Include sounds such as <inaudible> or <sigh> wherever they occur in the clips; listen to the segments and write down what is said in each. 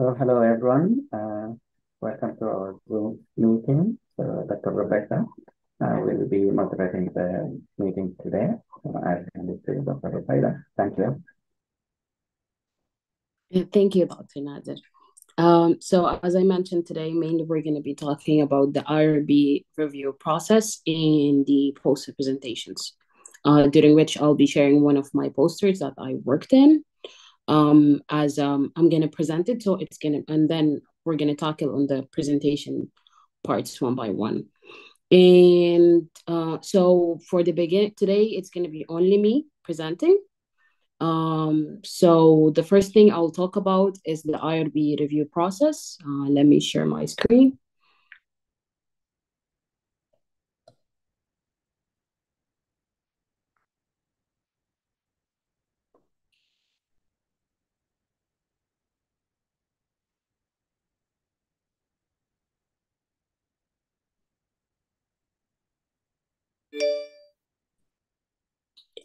So hello everyone. Uh, welcome to our Zoom meeting. So Dr. Rufida uh, will be moderating the meeting today. So I hand it to Dr. Rufida. Thank you. Thank you, Dr. Nadir. Um, so as I mentioned today, mainly we're going to be talking about the IRB review process in the poster presentations, uh, during which I'll be sharing one of my posters that I worked in um, as um, I'm to present it. So it's to, and then we're to tackle on the presentation parts one by one. And uh, so for the begin today, it's to be only me presenting. Um, so the first thing I'll talk about is the IRB review process. Uh, let me share my screen.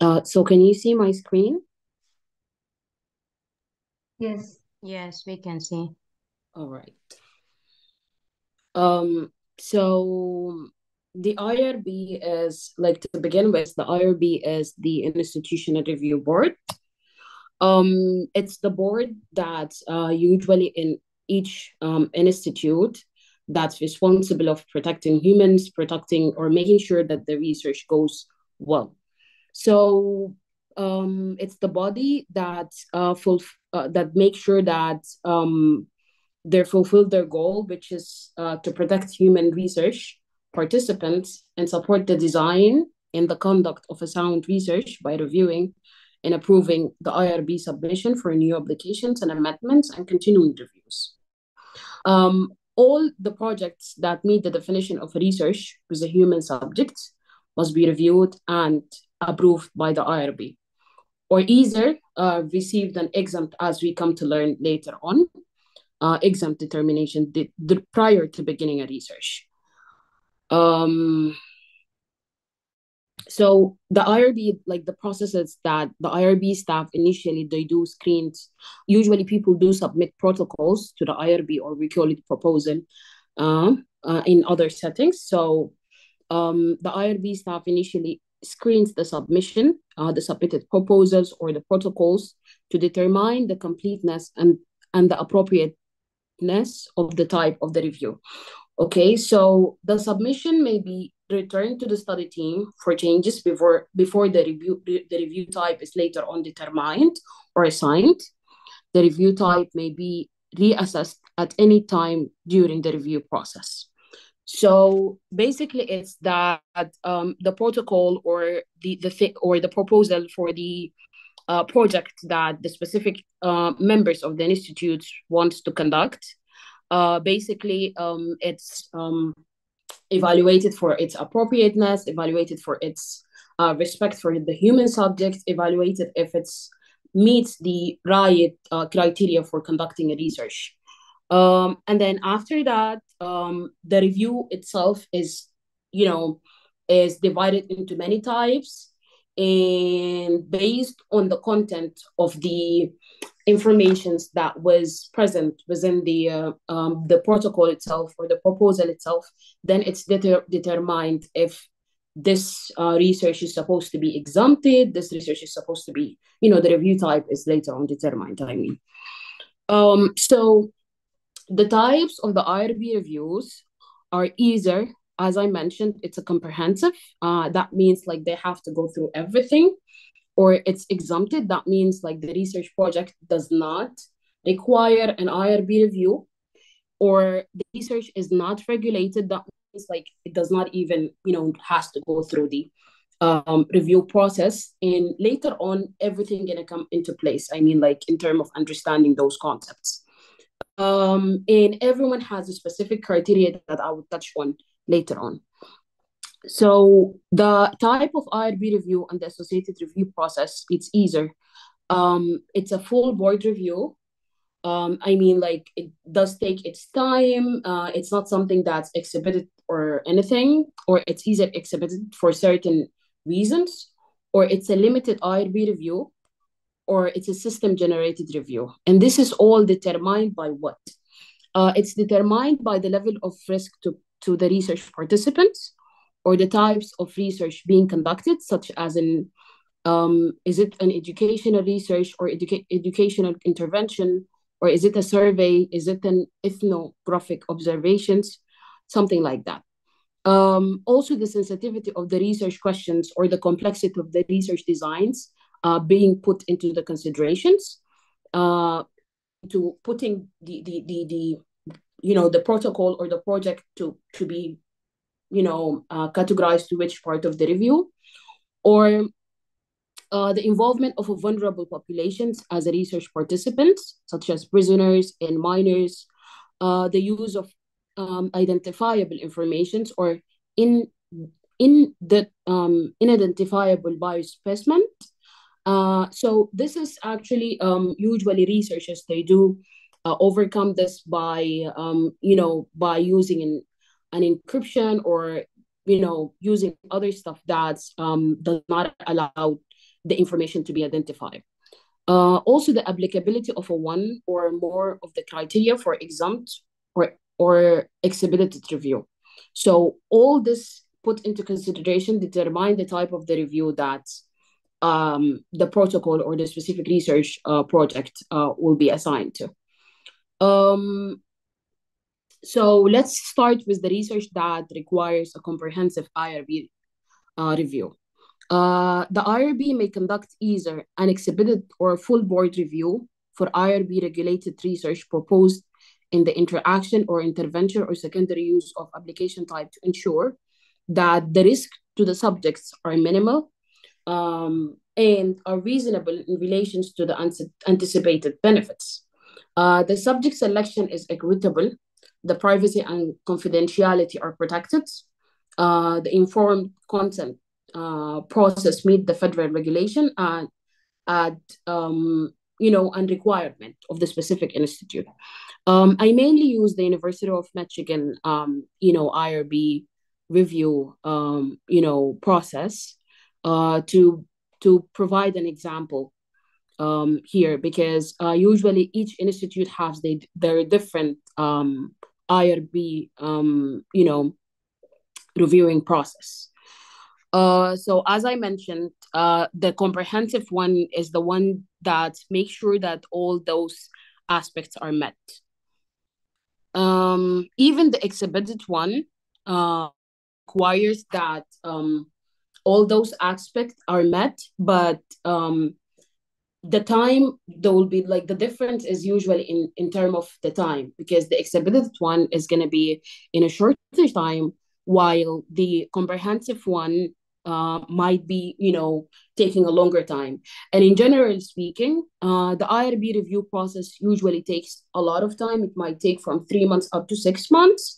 Uh, so can you see my screen? Yes. Yes, we can see. All right. Um, so the IRB is like to begin with, the IRB is the Institutional Review Board. Um, it's the board that uh, usually in each um, institute that's responsible of protecting humans, protecting or making sure that the research goes well. So um, it's the body that uh, full, uh, that makes sure that um, they fulfill their goal, which is uh, to protect human research participants and support the design and the conduct of a sound research by reviewing and approving the IRB submission for new applications and amendments and continuing reviews. Um, all the projects that meet the definition of research with a human subject must be reviewed and approved by the IRB, or either uh, received an exempt, as we come to learn later on, uh, exempt determination the, the, prior to beginning a research. Um, so the IRB, like the processes that the IRB staff initially they do screens. Usually, people do submit protocols to the IRB, or we call it proposal, uh, uh, in other settings. So um, the IRB staff initially screens the submission, uh, the submitted proposals or the protocols to determine the completeness and, and the appropriateness of the type of the review. Okay, so the submission may be returned to the study team for changes before before the review the review type is later on determined or assigned. The review type may be reassessed at any time during the review process. So basically, it's that um, the protocol or the the th- or the proposal for the uh, project that the specific uh, members of the institute wants to conduct. Uh, basically, um, it's um, evaluated for its appropriateness, evaluated for its uh, respect for the human subject, evaluated if it meets the right uh, criteria for conducting a research. Um, and then after that, um, the review itself is, you know, is divided into many types and based on the content of the informations that was present within the uh, um, the protocol itself or the proposal itself, then it's deter determined if this uh, research is supposed to be exempted, this research is supposed to be, you know, the review type is later on determined, I mean. Um, so the types of the IRB reviews are either, as I mentioned, it's a comprehensive. Uh, that means like they have to go through everything, or it's exempted. That means like the research project does not require an IRB review, or the research is not regulated. That means like it does not even, you know, has to go through the um, review process. And later on, everything gonna come into place. I mean, like in terms of understanding those concepts um, and everyone has a specific criteria that I will touch on later on. So the type of IRB review and the associated review process, it's easier. um, it's a full board review. Um, I mean, like it does take its time. Uh, it's not something that's exhibited or anything, or it's either exhibited for certain reasons, or it's a limited IRB review, or it's a system generated review. And this is all determined by what? Uh, it's determined by the level of risk to, to the research participants or the types of research being conducted, such as in um, is it an educational research or educa- educational intervention, or is it a survey? Is it an ethnographic observations? Something like that. Um, also, the sensitivity of the research questions or the complexity of the research designs uh, being put into the considerations, uh, to putting the, the, the, the, you know, the protocol or the project to, to be, you know, uh, categorized to which part of the review, or uh, the involvement of vulnerable populations as a research participants, such as prisoners and minors, uh, the use of um, identifiable informations or in in the um, unidentifiable biospecimen. Uh, so this is actually um, usually researchers they do uh, overcome this by um, you know by using an, an encryption or you know using other stuff that um, does not allow the information to be identified. Uh, also, the applicability of a one or more of the criteria for exempt or or exhibited review. So all this put into consideration determine the type of the review that um, the protocol or the specific research uh, project uh, will be assigned to. Um, so let's start with the research that requires a comprehensive IRB uh, review. Uh, the IRB may conduct either an exhibited or full board review for IRB regulated research proposed in the interaction or intervention or secondary use of application type to ensure that the risk to the subjects are minimal um, and are reasonable in relation to the anticipated benefits. Uh, the subject selection is equitable. The privacy and confidentiality are protected. Uh, the informed consent uh, process meet the federal regulation and at um, you know and requirement of the specific institute. Um, I mainly use the University of Michigan, um, you know, IRB review, um, you know, process uh, to to provide an example um, here because uh, usually each institute has the, their different um, IRB, um, you know, reviewing process. Uh, so as I mentioned, uh, the comprehensive one is the one that makes sure that all those aspects are met. Um, even the exhibited one uh, requires that um, all those aspects are met, but um, the time there will be like the difference is usually in in term of the time because the exhibited one is going to be in a shorter time while the comprehensive one uh, might be, you know, taking a longer time. And in general speaking, uh, the IRB review process usually takes a lot of time. It might take from three months up to six months,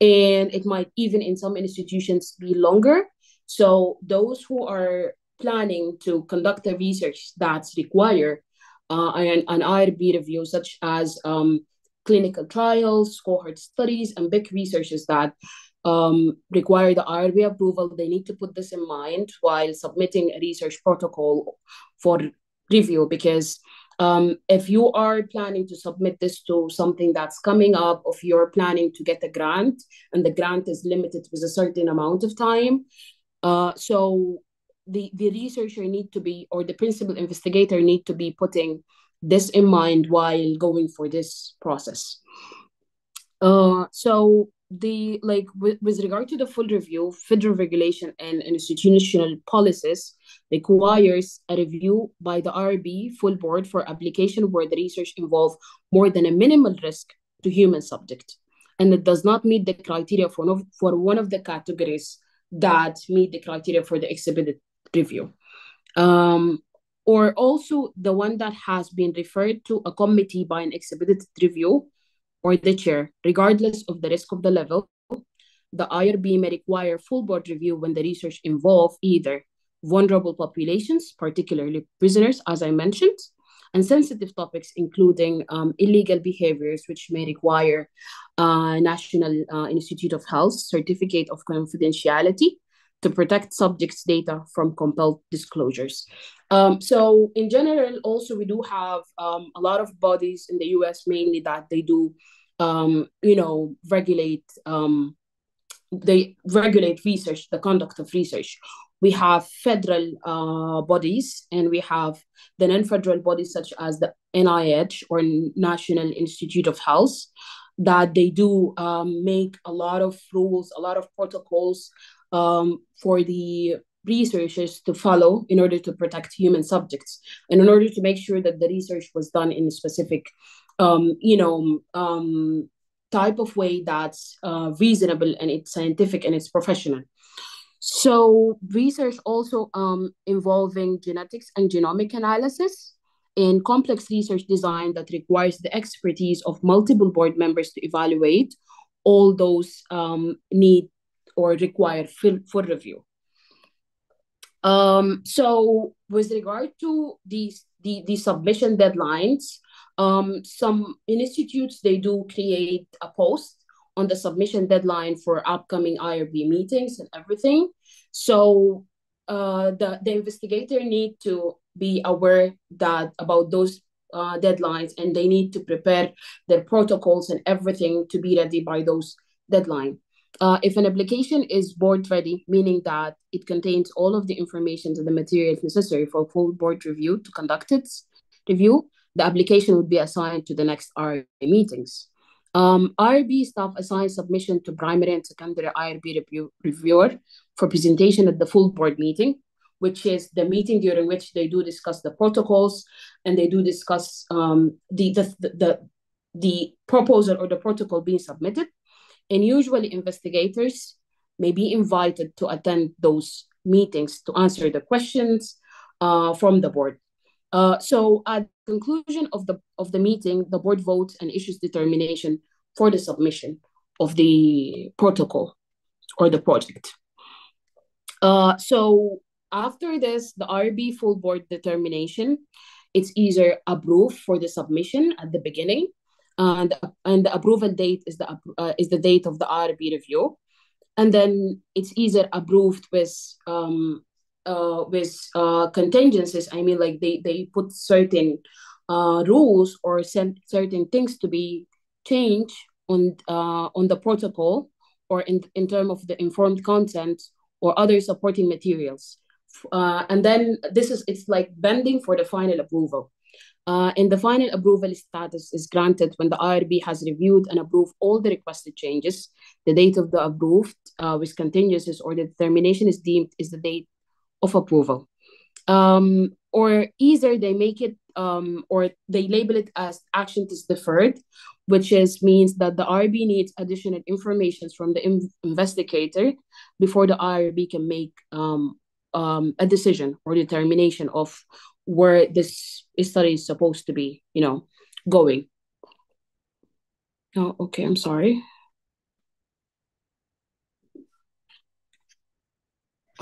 and it might even in some institutions be longer. So those who are planning to conduct a research that's require uh, an, an IRB review, such as um, clinical trials, cohort studies, and big researches that um, require the IRB approval, they need to put this in mind while submitting a research protocol for review because um, if you are planning to submit this to something that's coming up, if you're planning to get a grant and the grant is limited with a certain amount of time, uh, so the, the researcher need to be, or the principal investigator need to be putting this in mind while going for this process. Uh, so the like with, with regard to the full review, federal regulation and institutional policies requires a review by the RB full board for application where the research involve more than a minimal risk to human subject, and it does not meet the criteria for no, for one of the categories that meet the criteria for the exhibited review. Um, or also the one that has been referred to a committee by an exhibited review or the chair, regardless of the risk of the level. The IRB may require full board review when the research involve either vulnerable populations, particularly prisoners, as I mentioned, and sensitive topics, including um, illegal behaviors, which may require uh, National uh, Institute of Health certificate of confidentiality, to protect subjects' data from compelled disclosures. Um, so in general, also we do have um, a lot of bodies in the US mainly that they do, um, you know, regulate um, they regulate research, the conduct of research. We have federal uh, bodies and we have the non-federal bodies such as the NIH or National Institute of Health that they do um, make a lot of rules, a lot of protocols um, for the researchers to follow in order to protect human subjects and in order to make sure that the research was done in a specific um, you know um, type of way that's uh, reasonable and it's scientific and it's professional. So research also um, involving genetics and genomic analysis in complex research design that requires the expertise of multiple board members to evaluate all those um, need or require full review. Um, so with regard to these the, the submission deadlines, um, some institutes, they do create a post on the submission deadline for upcoming IRB meetings and everything. So uh, the, the investigator need to be aware that about those uh, deadlines and they need to prepare their protocols and everything to be ready by those deadline. Uh, if an application is board ready, meaning that it contains all of the information and the materials necessary for full board review to conduct its review, the application would be assigned to the next IRB meetings. Um, IRB staff assigns submission to primary and secondary IRB review, reviewer for presentation at the full board meeting, which is the meeting during which they do discuss the protocols and they do discuss um, the, the, the, the proposal or the protocol being submitted. And usually investigators may be invited to attend those meetings to answer the questions uh, from the board. Uh, so at the conclusion of the of the meeting, the board votes and issues determination for the submission of the protocol or the project. Uh, so after this, the RB full board determination, it's either approved for the submission at the beginning, and and the approval date is the uh, is the date of the RB review, and then it's either approved with um uh with uh contingencies. I mean, like they they put certain uh rules or certain things to be changed on uh on the protocol or in in terms of the informed consent or other supporting materials. Uh, and then this is, it's like bending for the final approval. Uh, and the final approval status is granted when the IRB has reviewed and approved all the requested changes. The date of the approved uh, with contingencies or the determination is deemed is the date of approval. Um, or either they make it um, or they label it as action is deferred, which is means that the IRB needs additional information from the investigator before the IRB can make um, um, a decision or determination of where this study is supposed to be, you know, going. Oh, okay, I'm sorry.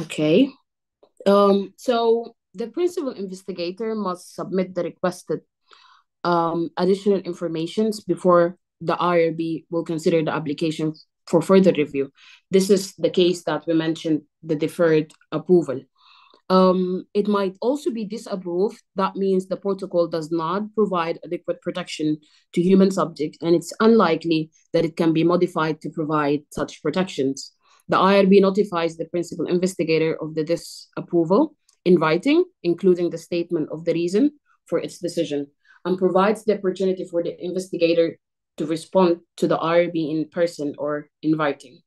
Okay. Um, so the principal investigator must submit the requested um, additional informations before the IRB will consider the application for further review. This is the case that we mentioned, the deferred approval. Um, it might also be disapproved. That means the protocol does not provide adequate protection to human subjects, and it's unlikely that it can be modified to provide such protections. The IRB notifies the principal investigator of the disapproval in writing, including the statement of the reason for its decision and provides the opportunity for the investigator to respond to the IRB in person or in writing.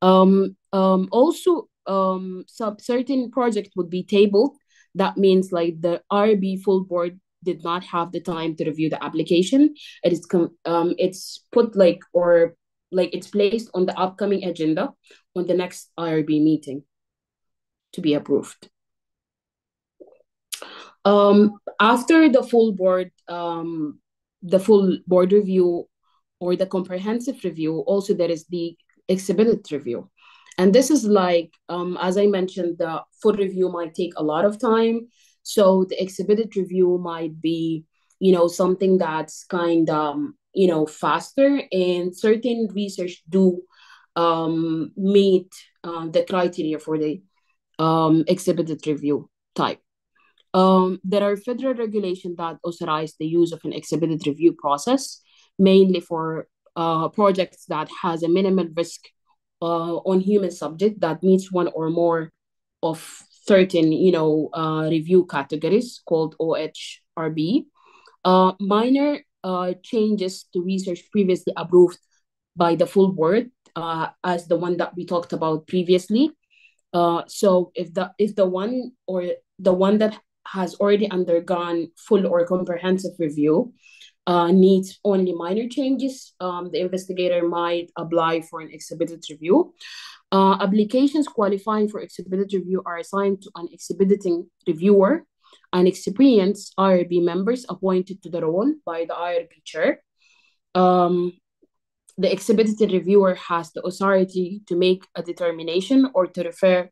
Um, um, also, um, some certain project would be tabled. That means like the IRB full board did not have the time to review the application. It is um, it's put like or like it's placed on the upcoming agenda on the next IRB meeting to be approved. Um, after the full board, um, the full board review or the comprehensive review, also there is the exhibit review. And this is like, um, as I mentioned, the full review might take a lot of time. So the exhibit review might be, you know, something that's kind of, um, you know, faster and certain research do um, meet uh, the criteria for the um, exhibited review type. Um, there are federal regulations that authorize the use of an exhibited review process, mainly for uh, projects that has a minimal risk uh, on human subject that meets one or more of certain, you know, uh, review categories called OHRP. Uh, minor uh, changes to research previously approved by the full board, uh, as the one that we talked about previously. So if the if the one or the one that has already undergone full or comprehensive review uh, needs only minor changes, um, the investigator might apply for an exhibited review. Uh, applications qualifying for exhibited review are assigned to an exhibiting reviewer and experienced IRB members appointed to the role by the IRB chair. Um, the exhibited reviewer has the authority to make a determination or to refer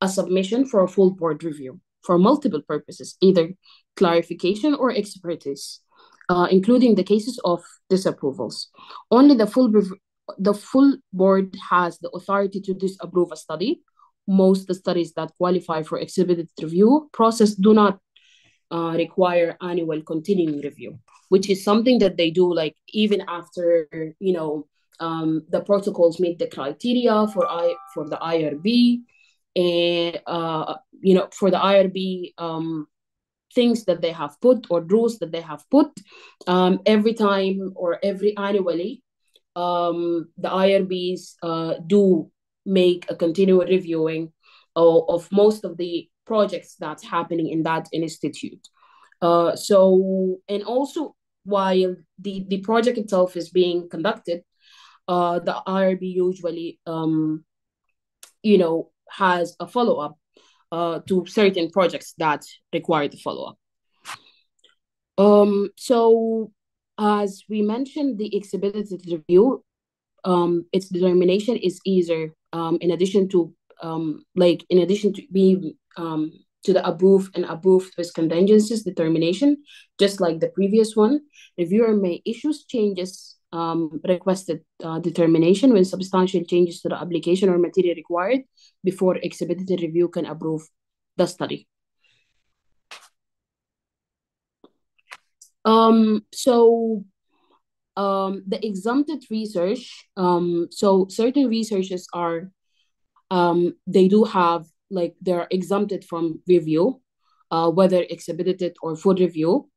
a submission for a full board review for multiple purposes, either clarification or expertise, uh, including the cases of disapprovals. Only the full the full board has the authority to disapprove a study. Most the studies that qualify for exhibited review process do not uh, require annual continuing review, which is something that they do like even after you know um, the protocols meet the criteria for I for the IRB and uh, you know for the IRB um, things that they have put or rules that they have put um, every time or every annually um, the IRBs uh, do make a continual reviewing of, of most of the projects that's happening in that institute. Uh, so, and also while the, the project itself is being conducted, uh, the IRB usually, um, you know, has a follow up uh, to certain projects that require the follow up. Um, so, as we mentioned, the exhibited review, um, its determination is either um, in addition to um, like in addition to being um, to the approved and approved with contingencies determination, just like the previous one, the reviewer may issue changes um, requested uh, determination when substantial changes to the application or material required before exhibited review can approve the study. Um, so um, the exempted research, um, so certain researches are, um, they do have, like, they're exempted from review, uh, whether exhibited or full review.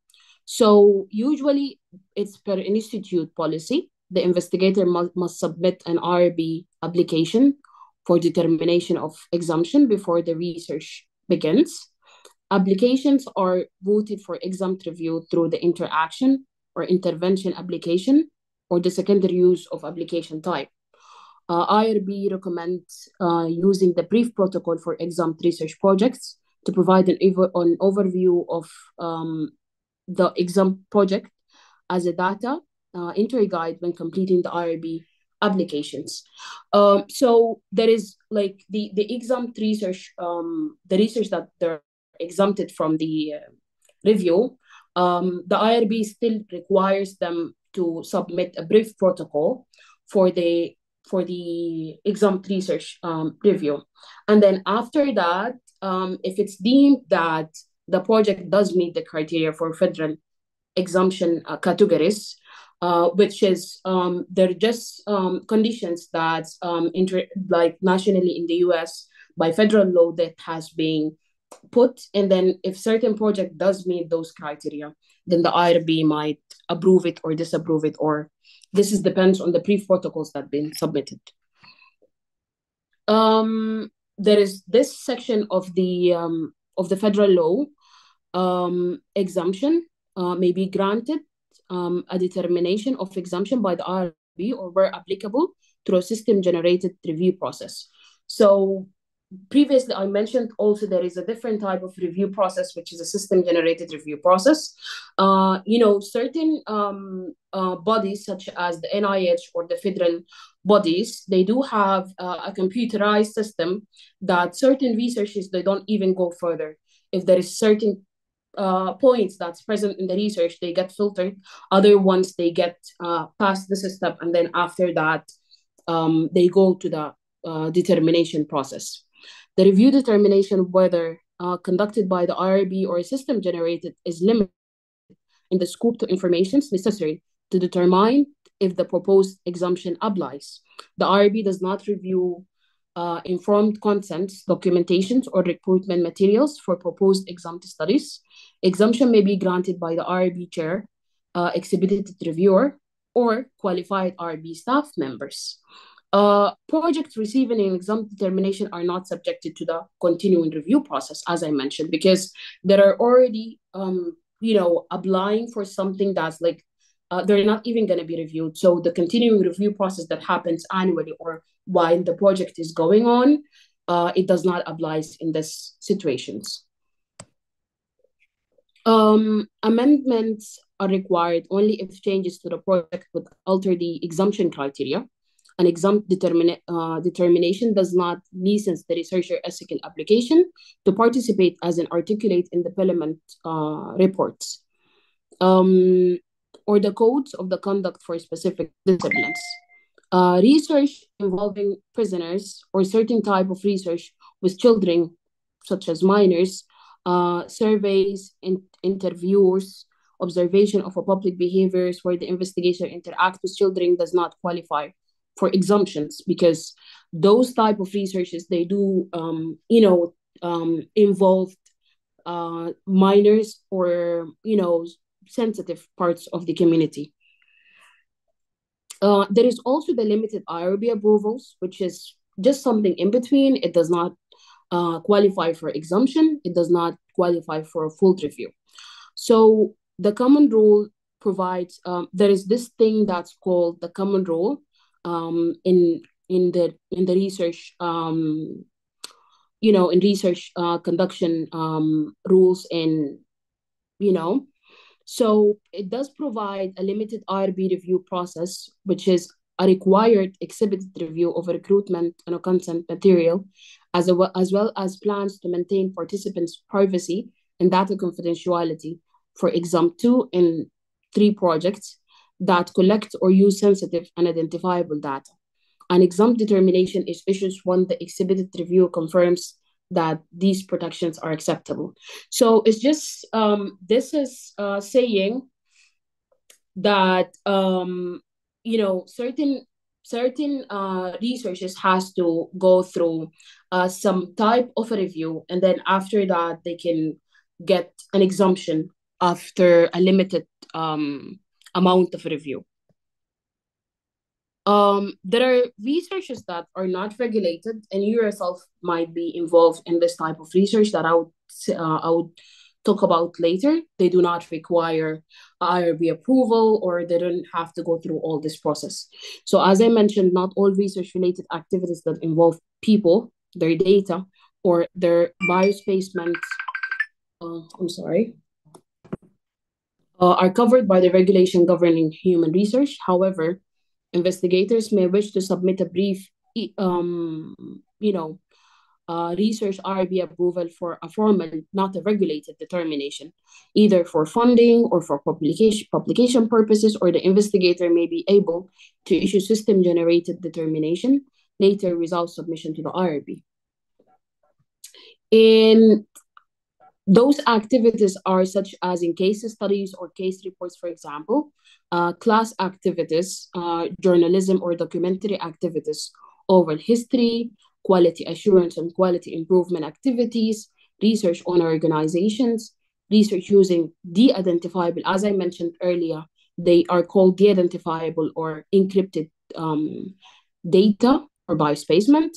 So usually it's per institute policy. The investigator must, must submit an IRB application for determination of exemption before the research begins. Applications are voted for exempt review through the interaction or intervention application or the secondary use of application type. Uh, IRB recommends uh, using the brief protocol for exempt research projects to provide an, an overview of um, the exempt project as a data uh, entry guide when completing the IRB applications. Um, so there is like the, the exempt research, um, the research that they're exempted from the uh, review, um, the IRB still requires them to submit a brief protocol for the for the exempt research um, review. And then after that, um, if it's deemed that the project does meet the criteria for federal exemption uh, categories, uh, which is um, they're just um, conditions that um, inter- like nationally in the U.S. by federal law that has been put, and then if certain project does meet those criteria, then the IRB might approve it or disapprove it, or this is depends on the brief protocols that have been submitted. Um, there is this section of the um, of the federal law um, exemption uh, may be granted um, a determination of exemption by the IRB or where applicable through a system generated review process. So previously I mentioned also there is a different type of review process, which is a system generated review process. Uh, you know, certain um, uh, bodies such as the NIH or the federal bodies, they do have uh, a computerized system that certain researchers, they don't even go further. If there is certain uh, points that's present in the research, they get filtered. Other ones, they get uh, past the system. And then after that, um, they go to the uh, determination process. The review determination, whether uh, conducted by the IRB or a system generated, is limited in the scope to information necessary to determine if the proposed exemption applies. The IRB does not review uh, informed consents, documentations, or recruitment materials for proposed exempt studies. Exemption may be granted by the IRB chair, uh, exhibited reviewer, or qualified IRB staff members. Uh, projects receiving an exempt determination are not subjected to the continuing review process, as I mentioned, because there are already, um, you know, applying for something that's like uh, they're not even going to be reviewed. So the continuing review process that happens annually or while the project is going on, uh, it does not apply in these situations. Um, amendments are required only if changes to the project would alter the exemption criteria. An exempt determina uh, determination does not license the researcher ethical application to participate as an articulate independent uh, reports um, or the codes of the conduct for specific disciplines. Uh, research involving prisoners or certain type of research with children, such as minors, uh, surveys, in interviews, observation of a public behaviors where the investigator interacts with children does not qualify for exemptions because those type of researches they do um, you know um, involve uh, minors or you know sensitive parts of the community uh, there is also the limited IRB approvals, which is just something in between. It does not uh, qualify for exemption. It does not qualify for a full review. So the common rule provides, um, there is this thing that's called the common rule um, in in the in the research um, you know in research uh, conduction um, rules and you know. So it does provide a limited IRB review process, which is a required exhibited review of recruitment and consent material, as, a, as well as plans to maintain participants' privacy and data confidentiality. For exam two and three projects that collect or use sensitive and identifiable data. An exempt determination is issued when the exhibited review confirms that these protections are acceptable. So it's just um, this is uh, saying that um, you know certain certain uh, researchers has to go through uh, some type of a review, and then after that they can get an exemption after a limited um, amount of review. Um, there are researchers that are not regulated, and you yourself might be involved in this type of research that I would uh, I would talk about later. They do not require IRB approval, or they don't have to go through all this process. So, as I mentioned, not all research-related activities that involve people, their data, or their biospecimen. Uh, I'm sorry. Uh, are covered by the regulation governing human research. However, Investigators may wish to submit a brief, um, you know, uh, research IRB approval for a formal, not a regulated determination, either for funding or for publication, publication purposes, or the investigator may be able to issue system-generated determination later without submission to the IRB. In those activities are such as in case studies or case reports, for example, uh, class activities, uh, journalism or documentary activities, oral history, quality assurance and quality improvement activities, research on organizations, research using de-identifiable, as I mentioned earlier, they are called de-identifiable or encrypted um, data or biospecimen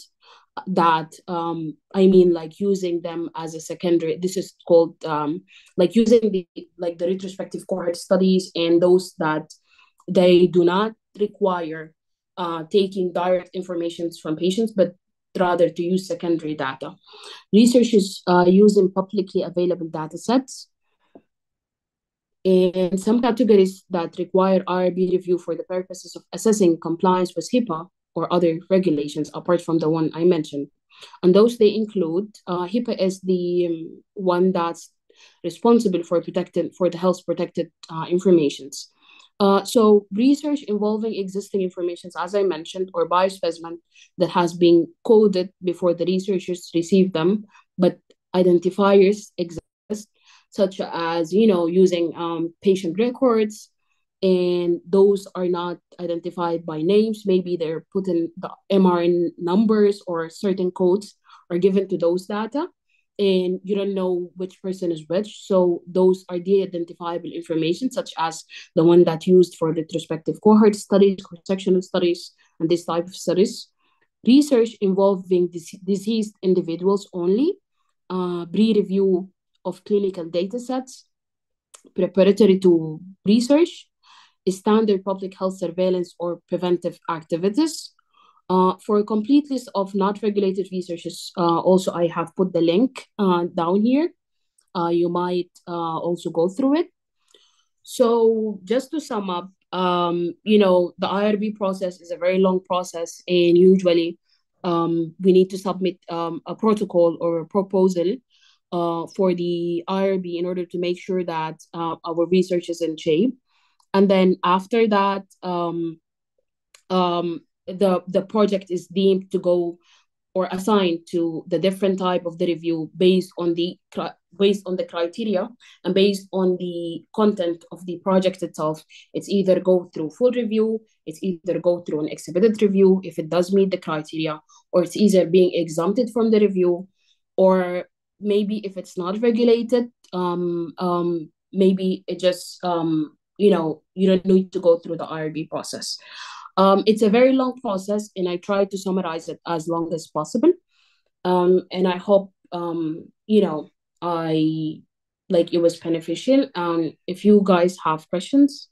that um i mean like using them as a secondary this is called um like using the like the retrospective cohort studies and those that they do not require uh taking direct information from patients but rather to use secondary data. Research is uh, using publicly available data sets and some categories that require IRB review for the purposes of assessing compliance with HIPAA or other regulations apart from the one I mentioned. And those they include uh, HIPAA is the um, one that's responsible for protecting for the health protected uh, informations. Uh, so research involving existing information, as I mentioned, or biospecimen that has been coded before the researchers receive them, but identifiers exist, such as, you know, using um, patient records, and those are not identified by names. Maybe they're put in the MRN numbers or certain codes are given to those data and you don't know which person is which. So those are the identifiable information, such as the one that used for retrospective cohort studies, cross-sectional studies, and this type of studies. Research involving dis- diseased individuals only, uh, pre-review of clinical data sets, preparatory to research, standard public health surveillance or preventive activities, uh, for a complete list of not regulated researches, uh, also I have put the link uh, down here. Uh, you might uh, also go through it. So just to sum up, um, you know, the IRB process is a very long process and usually um, we need to submit um, a protocol or a proposal uh, for the IRB in order to make sure that our research is in shape. And then after that, um, um, the the project is deemed to go or assigned to the different type of the review based on the based on the criteria and based on the content of the project itself. It's either go through full review it's either go through an expedited review if it does meet the criteria or it's either being exempted from the review or maybe if it's not regulated um um maybe it just um you know you don't need to go through the irb process um, it's a very long process, and I try to summarize it as long as possible. Um, and I hope um, you know I like it was beneficial. Um, if you guys have questions,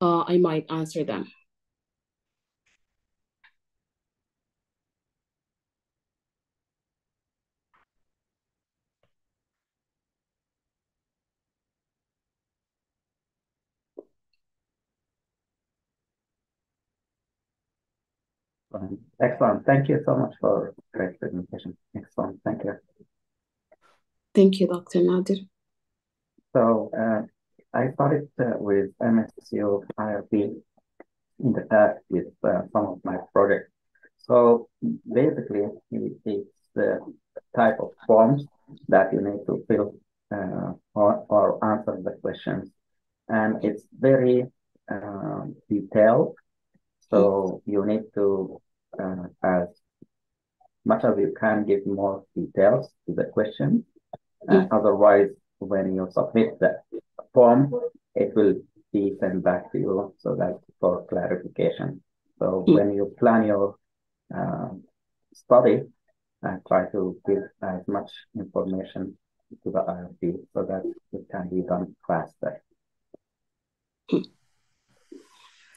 uh, I might answer them. Excellent. Thank you so much for great presentation. Excellent. Thank you. Thank you, Dr. Nadir. So uh, I started uh, with MSU IRB in the past with uh, some of my projects. So basically, it's the type of forms that you need to fill uh, or, or answer the questions. And it's very uh, detailed. So you need to uh, as much as you can give more details to the question. Uh, otherwise, when you submit the form, it will be sent back to you so that for clarification. So mm. when you plan your uh, study, uh, try to give as much information to the IRB so that it can be done faster.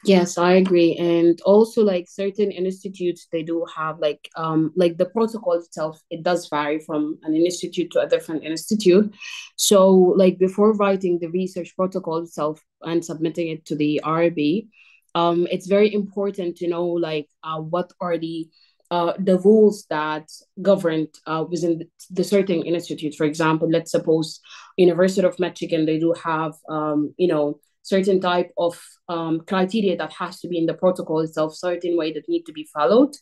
Yes, I agree. And also like certain institutes, they do have like um like the protocol itself, it does vary from an institute to a different institute. So like before writing the research protocol itself and submitting it to the IRB, um, it's very important to know like uh, what are the uh, the rules that govern uh, within the certain institute. For example, let's suppose University of Michigan, they do have um, you know certain type of um, criteria that has to be in the protocol itself, certain way that need to be followed.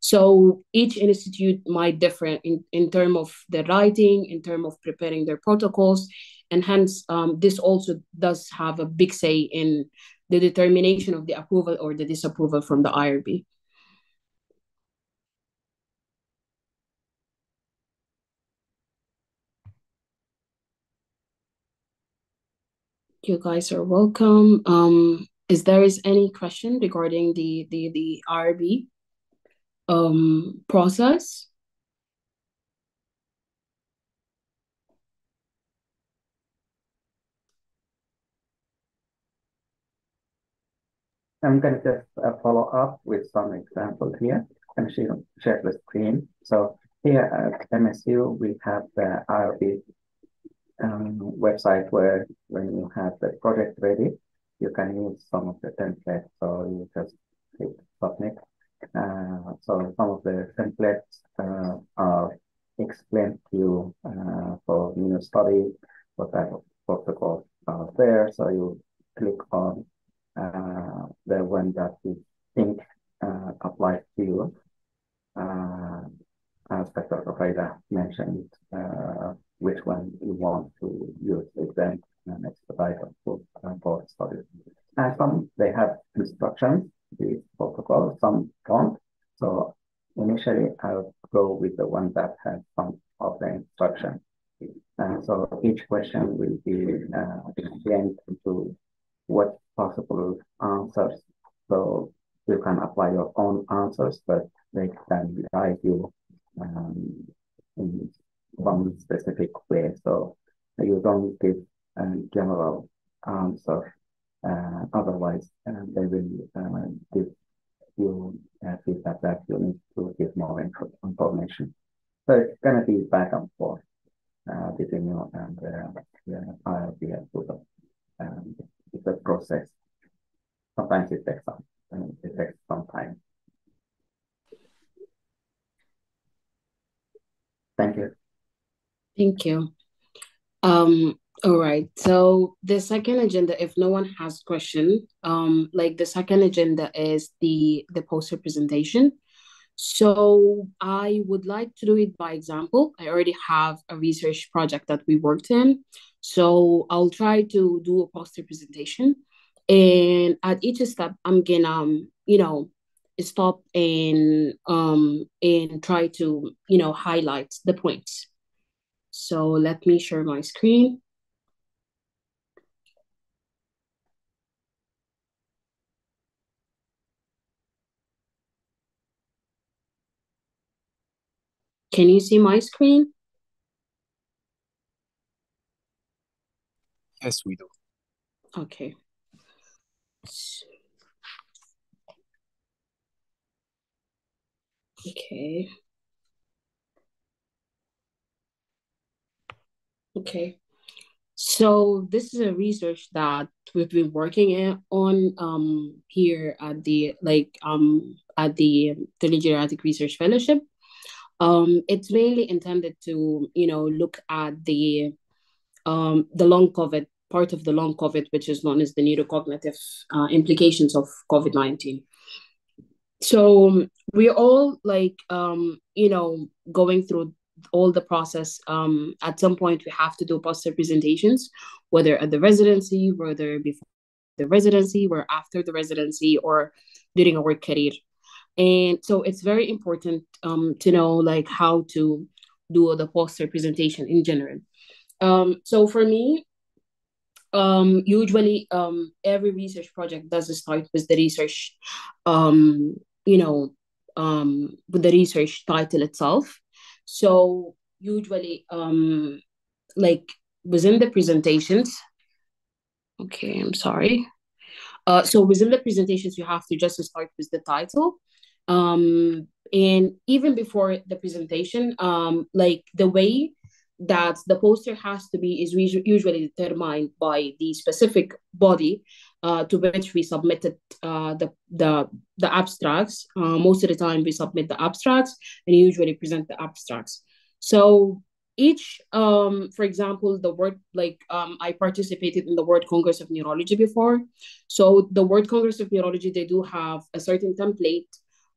So each institute might differ in, in terms of the writing, in terms of preparing their protocols, and hence um, this also does have a big say in the determination of the approval or the disapproval from the IRB. You guys are welcome. Um, is there is any question regarding the the the IRB um process? I'm going to just uh, follow up with some examples here and share, share the screen. So here at MSU, we have the IRB um, website where when you have the project ready, you can use some of the templates. So you just click submit. Uh, so some of the templates uh, are explained to you uh, for new study, what type of protocols are there. So you click on uh, the one that you think uh, applies to you. Uh, as Dr. Rufida mentioned, which one you want to use exam and expedite for, uh, for studies. And some, they have instructions, the protocol, some don't. So initially, I'll go with the one that has some of the instructions. And so each question will be uh, explained into what possible answers. So you can apply your own answers, but they can guide you um, in one specific way. So you don't give a general answer. Uh, otherwise, uh, they will uh, give you uh, feedback that you need to give more information. So it's going to be back and forth uh, between you and uh, the IRB approval. Um, it's a process. Sometimes it takes some, it takes some time. Thank you. Thank you. Um, all right. So the second agenda, if no one has question, um, like the second agenda is the the poster presentation. So I would like to do it by example. I already have a research project that we worked in. So I'll try to do a poster presentation. And at each step, I'm gonna, um, you know, stop and um and try to, you know, highlight the points. So let me share my screen. Can you see my screen? Yes, we do. Okay. Okay. Okay. So this is a research that we've been working on um here at the like um at the the Geriatric Research Fellowship. Um, it's mainly intended to, you know, look at the um, the long COVID part of the long COVID, which is known as the neurocognitive uh, implications of COVID nineteen. So we're all like, um, you know, going through all the process. Um, at some point, we have to do poster presentations, whether at the residency, whether before the residency, or after the residency, or during our career and so it's very important um, to know like how to do the poster presentation in general um, so for me um, usually um, every research project does start with the research um, you know um, with the research title itself so usually um, like within the presentations okay i'm sorry. Uh, so within the presentations you have to just start with the title. Um and even before the presentation um like the way that the poster has to be is usually determined by the specific body uh, to which we submitted uh, the, the, the abstracts. Uh, most of the time we submit the abstracts and usually present the abstracts. So each, um, for example, the word, like um, I participated in the World Congress of Neurology before. So the World Congress of Neurology, they do have a certain template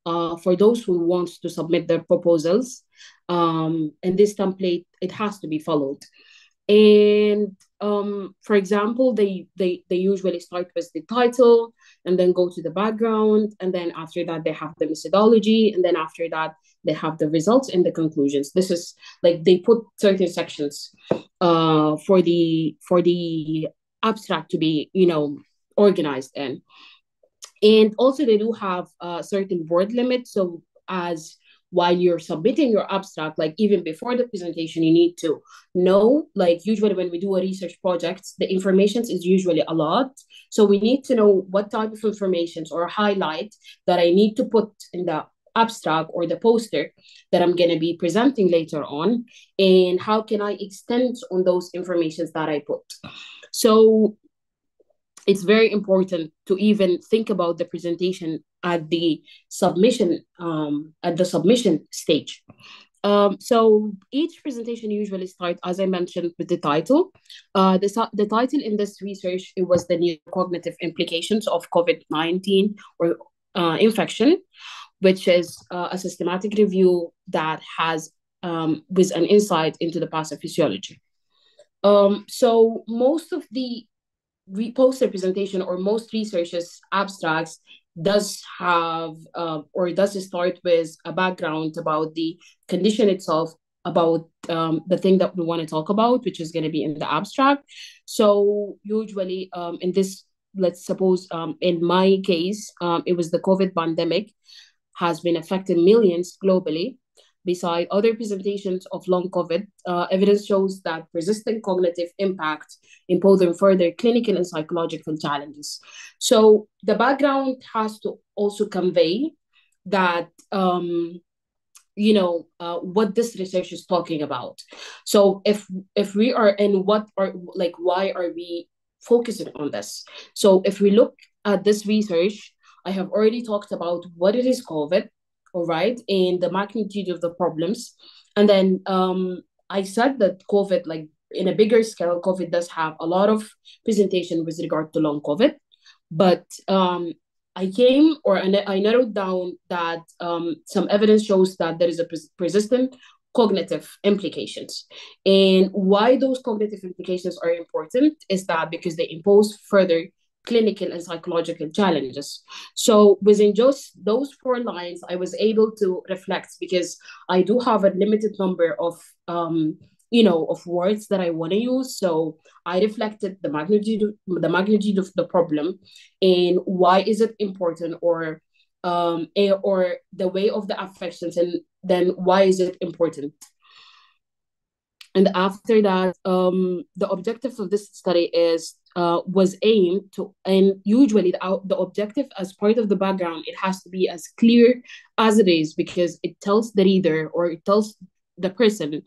uh, for those who want to submit their proposals. Um, and this template, it has to be followed. And um, for example, they, they, they usually start with the title and then go to the background. And then after that, they have the methodology. And then after that, they have the results and the conclusions. This is like they put certain sections uh, for the for the abstract to be, you know, organized in. And also they do have a certain word limit. So as while you're submitting your abstract, like even before the presentation, you need to know, like usually when we do a research project, the information is usually a lot. So we need to know what type of information or highlight that I need to put in the abstract or the poster that I'm going to be presenting later on, and how can I extend on those informations that I put. So it's very important to even think about the presentation at the submission um, at the submission stage Um, so each presentation usually starts, as I mentioned, with the title. Uh, the, the title in this research, it was the new cognitive implications of COVID-19 or uh, infection, which is uh, a systematic review that has um, with an insight into the pathophysiology. Um, so most of the poster presentation or most researchers abstracts does have uh, or does start with a background about the condition itself about um, the thing that we want to talk about which is going to be in the abstract. So usually um, in this let's suppose um, in my case um, it was the covid pandemic has been affecting millions globally Beside other presentations of long COVID, uh, evidence shows that persistent cognitive impact imposing further clinical and psychological challenges. So the background has to also convey that um, you know uh, what this research is talking about so if if we are in what are like why are we focusing on this so if we look at this research i have already talked about what it is covid all right, and the magnitude of the problems. And then um, I said that COVID, like in a bigger scale, COVID does have a lot of presentation with regard to long COVID. But um, I came or I narrowed down that um, some evidence shows that there is a persistent cognitive implications. And why those cognitive implications are important is that because they impose further clinical and psychological challenges. So within just those four lines, I was able to reflect because I do have a limited number of um, you know of words that I want to use. So I reflected the magnitude the magnitude of the problem and why is it important or um or the way of the affections and then why is it important and after that um, the objective of this study is uh, was aimed to and usually the, the objective as part of the background it has to be as clear as it is because it tells the reader or it tells the person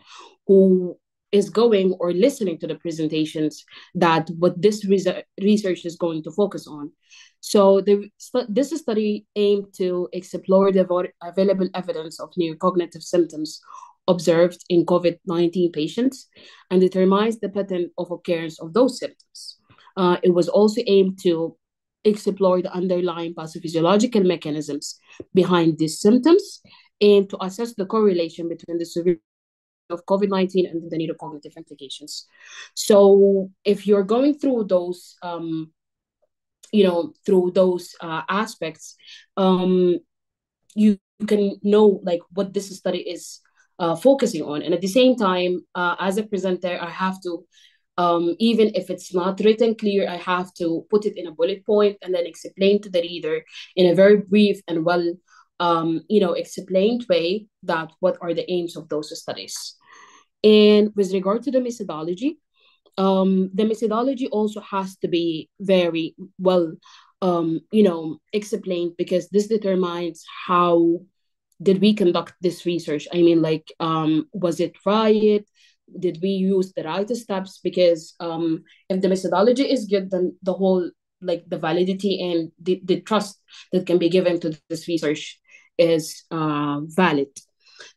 who is going or listening to the presentations that what this research is going to focus on. So the, this study aimed to explore the available evidence of neurocognitive symptoms observed in COVID-19 patients and determines the pattern of occurrence of those symptoms. Uh, it was also aimed to explore the underlying pathophysiological mechanisms behind these symptoms and to assess the correlation between the severity of COVID-19 and the neurocognitive implications. So if you're going through those, um, you know, through those uh, aspects, um, you can know like what this study is uh, focusing on. And at the same time, uh, as a presenter, I have to, um, even if it's not written clear, I have to put it in a bullet point and then explain to the reader in a very brief and well, um, you know, explained way that what are the aims of those studies. And with regard to the methodology, um, the methodology also has to be very well, um, you know, explained because this determines how did we conduct this research? I mean, like, um, was it right? Did we use the right steps? Because um, if the methodology is good, then the whole like the validity and the, the trust that can be given to this research is uh, valid.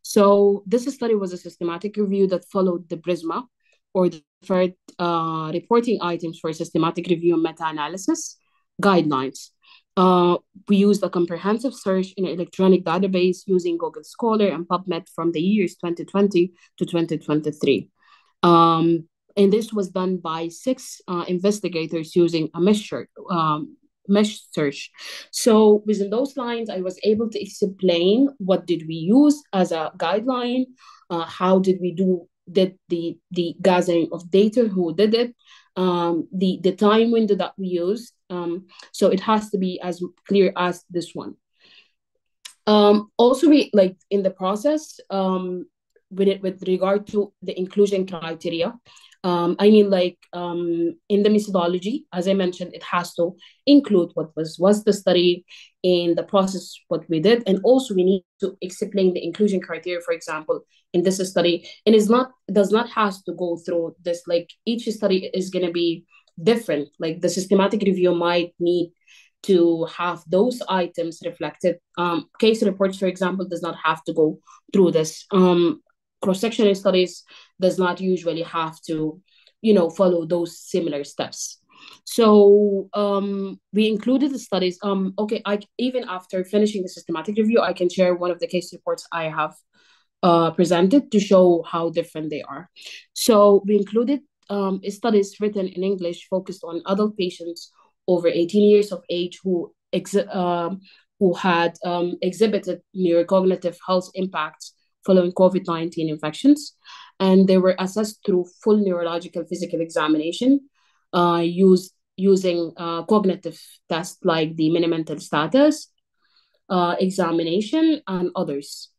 So this study was a systematic review that followed the PRISMA or the third uh, reporting items for systematic review and meta-analysis guidelines. Uh, we used a comprehensive search in an electronic database using Google Scholar and PubMed from the years 2020 to 2023. Um, and this was done by six uh, investigators using a mesh, um, mesh search. So within those lines, I was able to explain what did we use as a guideline, uh, how did we do did the the gathering of data, who did it, um, the the time window that we use. Um, so it has to be as clear as this one. Um, also, we like in the process um, with it with regard to the inclusion criteria. Um, I mean, like um, in the methodology, as I mentioned, it has to include what was was the study in the process, what we did, and also we need to explain the inclusion criteria. For example, in this study, and is not does not has to go through this. Like each study is going to be different. Like the systematic review might need to have those items reflected. Um, case reports, for example, does not have to go through this. Um, cross-sectional studies does not usually have to, you know, follow those similar steps. So um, we included the studies. Um, okay, I even after finishing the systematic review, I can share one of the case reports I have uh, presented to show how different they are. So we included um, studies written in English focused on adult patients over 18 years of age who uh, who had um, exhibited neurocognitive health impacts following COVID-19 infections. And they were assessed through full neurological physical examination uh, using uh, cognitive tests like the Mini-Mental Status uh, examination and others.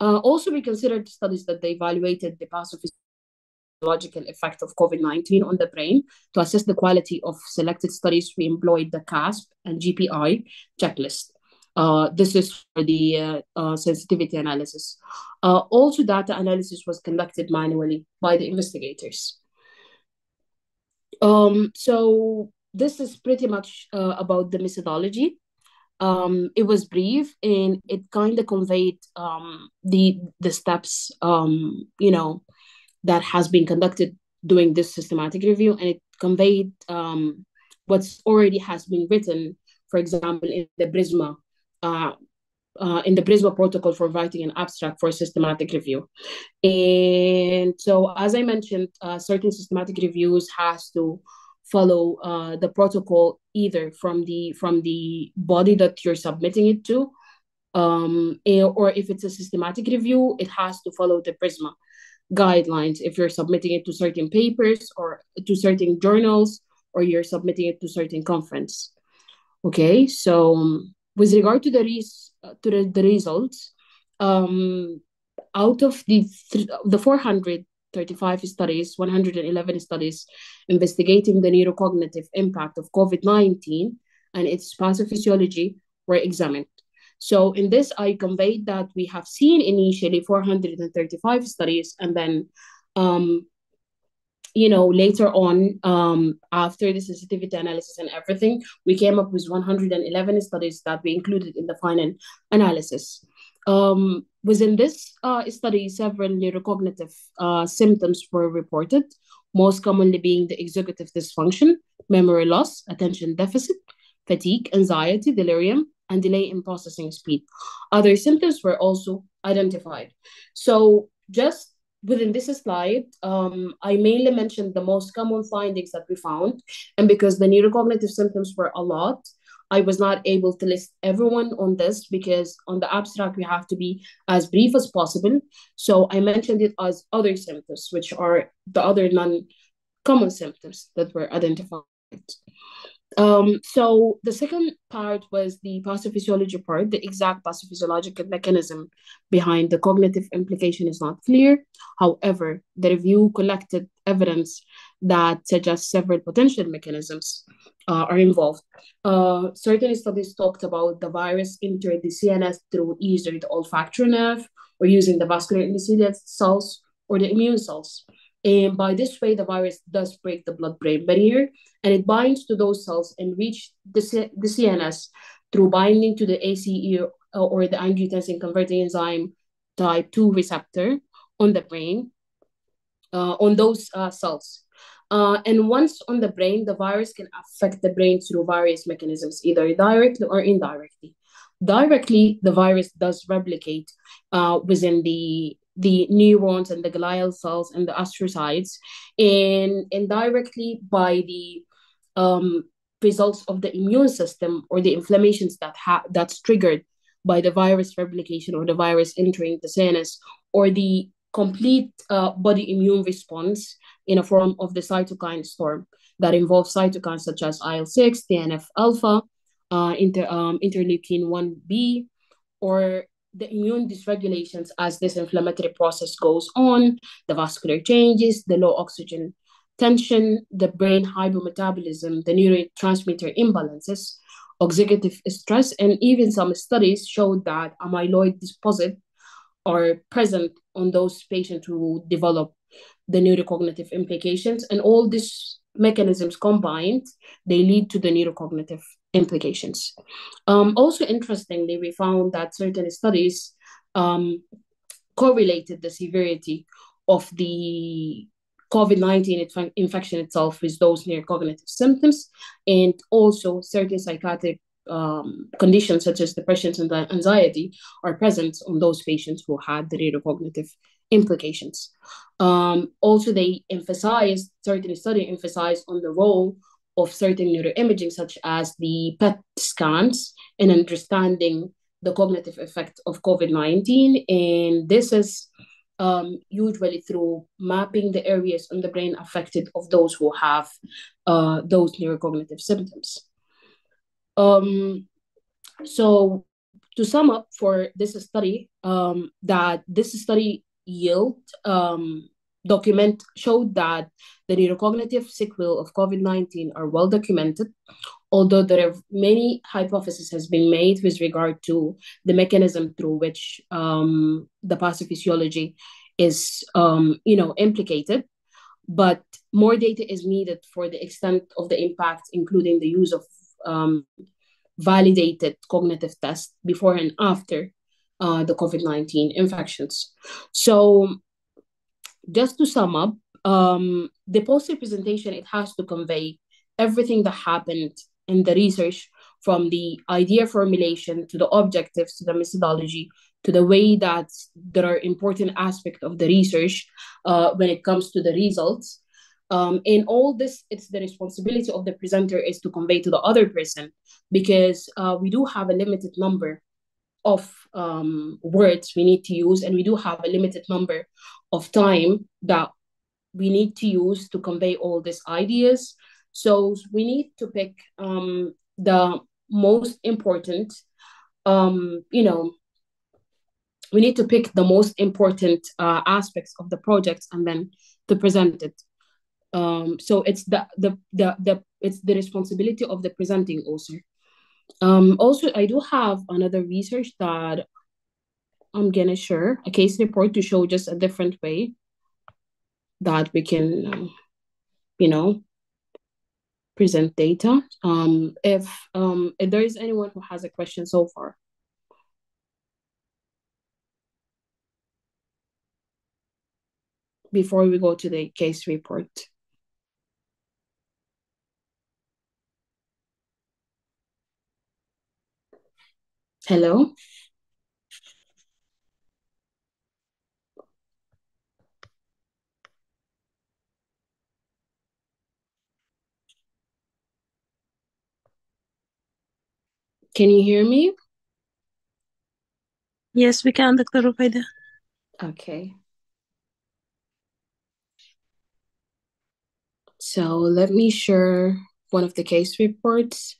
Uh, also, we considered studies that they evaluated the pathophysiological effect of COVID-19 on the brain. To assess the quality of selected studies, we employed the CASP and JBI checklist. Uh, this is for the uh, uh, sensitivity analysis. Also, data analysis was conducted manually by the investigators. Um, so this is pretty much uh, about the methodology. Um, it was brief and it kind of conveyed um, the the steps um, you know that has been conducted during this systematic review, and it conveyed um, what's already has been written. For example, in the PRISMA uh, uh, in the PRISMA protocol for writing an abstract for systematic review. And so, as I mentioned, uh, certain systematic reviews has to follow uh, the protocol either from the from the body that you're submitting it to, um, or if it's a systematic review, it has to follow the Prisma guidelines. If you're submitting it to certain papers or to certain journals, or you're submitting it to certain conference. Okay, so um, with regard to the res- to the, the results, um, out of the th- the 435 studies, 111 studies investigating the neurocognitive impact of COVID-19 and its pathophysiology were examined. So in this, I conveyed that we have seen initially 435 studies, and then um, you know, later on, um, after the sensitivity analysis and everything, we came up with 111 studies that we included in the final analysis. Um, within this uh, study, several neurocognitive uh, symptoms were reported, most commonly being the executive dysfunction, memory loss, attention deficit, fatigue, anxiety, delirium, and delay in processing speed. Other symptoms were also identified. So just within this slide, um, I mainly mentioned the most common findings that we found. And because the neurocognitive symptoms were a lot, I was not able to list everyone on this because on the abstract, we have to be as brief as possible. So I mentioned it as other symptoms, which are the other non common symptoms that were identified. Um, so the second part was the pathophysiology part. The exact pathophysiological mechanism behind the cognitive implication is not clear. However, the review collected evidence that suggests several potential mechanisms uh, are involved. Uh, certain studies talked about the virus entering the CNS through either the olfactory nerve or using the vascular endothelial cells or the immune cells. And by this way, the virus does break the blood-brain barrier and it binds to those cells and reach the, C- the CNS through binding to the ACE or the angiotensin converting enzyme type 2 receptor on the brain, uh, on those uh, cells. Uh, and once on the brain, the virus can affect the brain through various mechanisms, either directly or indirectly. Directly, the virus does replicate uh, within the the neurons and the glial cells and the astrocytes, and indirectly by the um, results of the immune system or the inflammations that ha- that's triggered by the virus replication or the virus entering the CNS or the complete uh, body immune response in a form of the cytokine storm that involves cytokines such as IL-6, TNF alpha, uh, inter, um, interleukin 1b, or the immune dysregulations as this inflammatory process goes on, the vascular changes, the low oxygen tension, the brain hypometabolism, the neurotransmitter imbalances, oxidative stress, and even some studies showed that amyloid deposit are present on those patients who develop the neurocognitive implications. And all these mechanisms combined, they lead to the neurocognitive implications. Um, also, interestingly, we found that certain studies um, correlated the severity of the COVID 19 infection itself with those neurocognitive symptoms, and also certain psychiatric um, conditions such as depression and anxiety are present on those patients who had the neurocognitive implications. Um, also, they emphasized, certain study emphasized on the role of certain neuroimaging, such as the PET scans, in understanding the cognitive effect of COVID 19. And this is um, usually through mapping the areas in the brain affected of those who have uh, those neurocognitive symptoms. Um, so to sum up for this study, um, that this study yield um, document showed that the neurocognitive sequel of COVID-19 are well documented, although there are many hypotheses has been made with regard to the mechanism through which um, the pathophysiology is, um, you know, implicated. But more data is needed for the extent of the impact, including the use of um, validated cognitive tests before and after uh, the COVID 19 infections. So, just to sum up, um, the poster presentation it has to convey everything that happened in the research from the idea formulation to the objectives to the methodology to the way that there are important aspects of the research uh, when it comes to the results. Um, in all this it's the responsibility of the presenter is to convey to the other person because uh, we do have a limited number of um, words we need to use, and we do have a limited number of time that we need to use to convey all these ideas. So we need to pick um, the most important, um, you know, we need to pick the most important uh, aspects of the project and then to present it. Um, so it's the, the the the it's the responsibility of the presenting author um, also, I do have another research that I'm gonna share a case report to show just a different way that we can, um, you know, present data. Um, if um, if there is anyone who has a question so far. Before we go to the case report. Hello? Can you hear me? Yes, we can, Dr. Rufida. Okay. So let me share one of the case reports.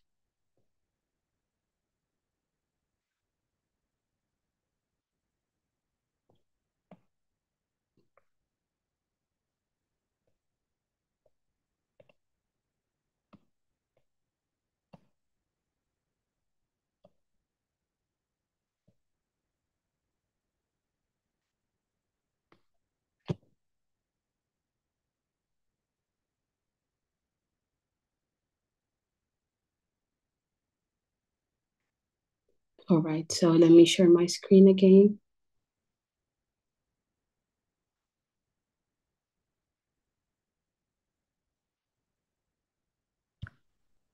All right, so let me share my screen again.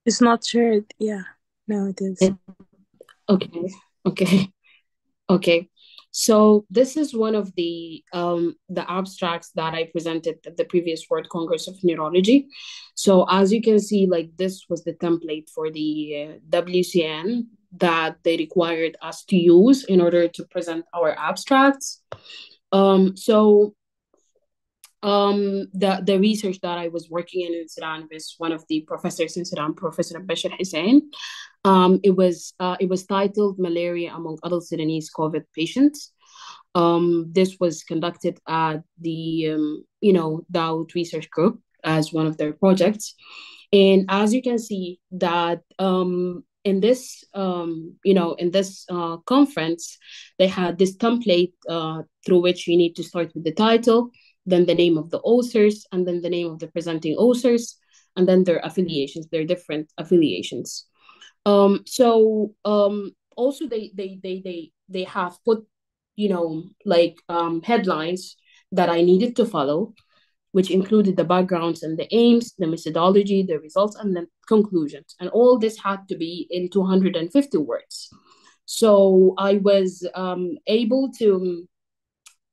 It's not shared. Yeah, no, it is. Okay, okay, <laughs> okay. So this is one of the um, the abstracts that I presented at the previous World Congress of Neurology. So as you can see, like this was the template for the uh, WCN that they required us to use in order to present our abstracts. Um, so um, the, the research that I was working in in Sudan was one of the professors in Sudan, Professor Bashir Hussein. Um, it was uh, it was titled "Malaria Among Adult Sudanese COVID Patients." Um, this was conducted at the um, you know Dawood Research Group as one of their projects, and as you can see that um, in this um, you know in this uh, conference they had this template uh, through which you need to start with the title then the name of the authors and then the name of the presenting authors and then their affiliations, their different affiliations. Um, so um, also they they they they they have put, you know, like um, headlines that I needed to follow, which included the backgrounds and the aims, the methodology, the results, and the conclusions. And all this had to be in 250 words. So I was um, able to,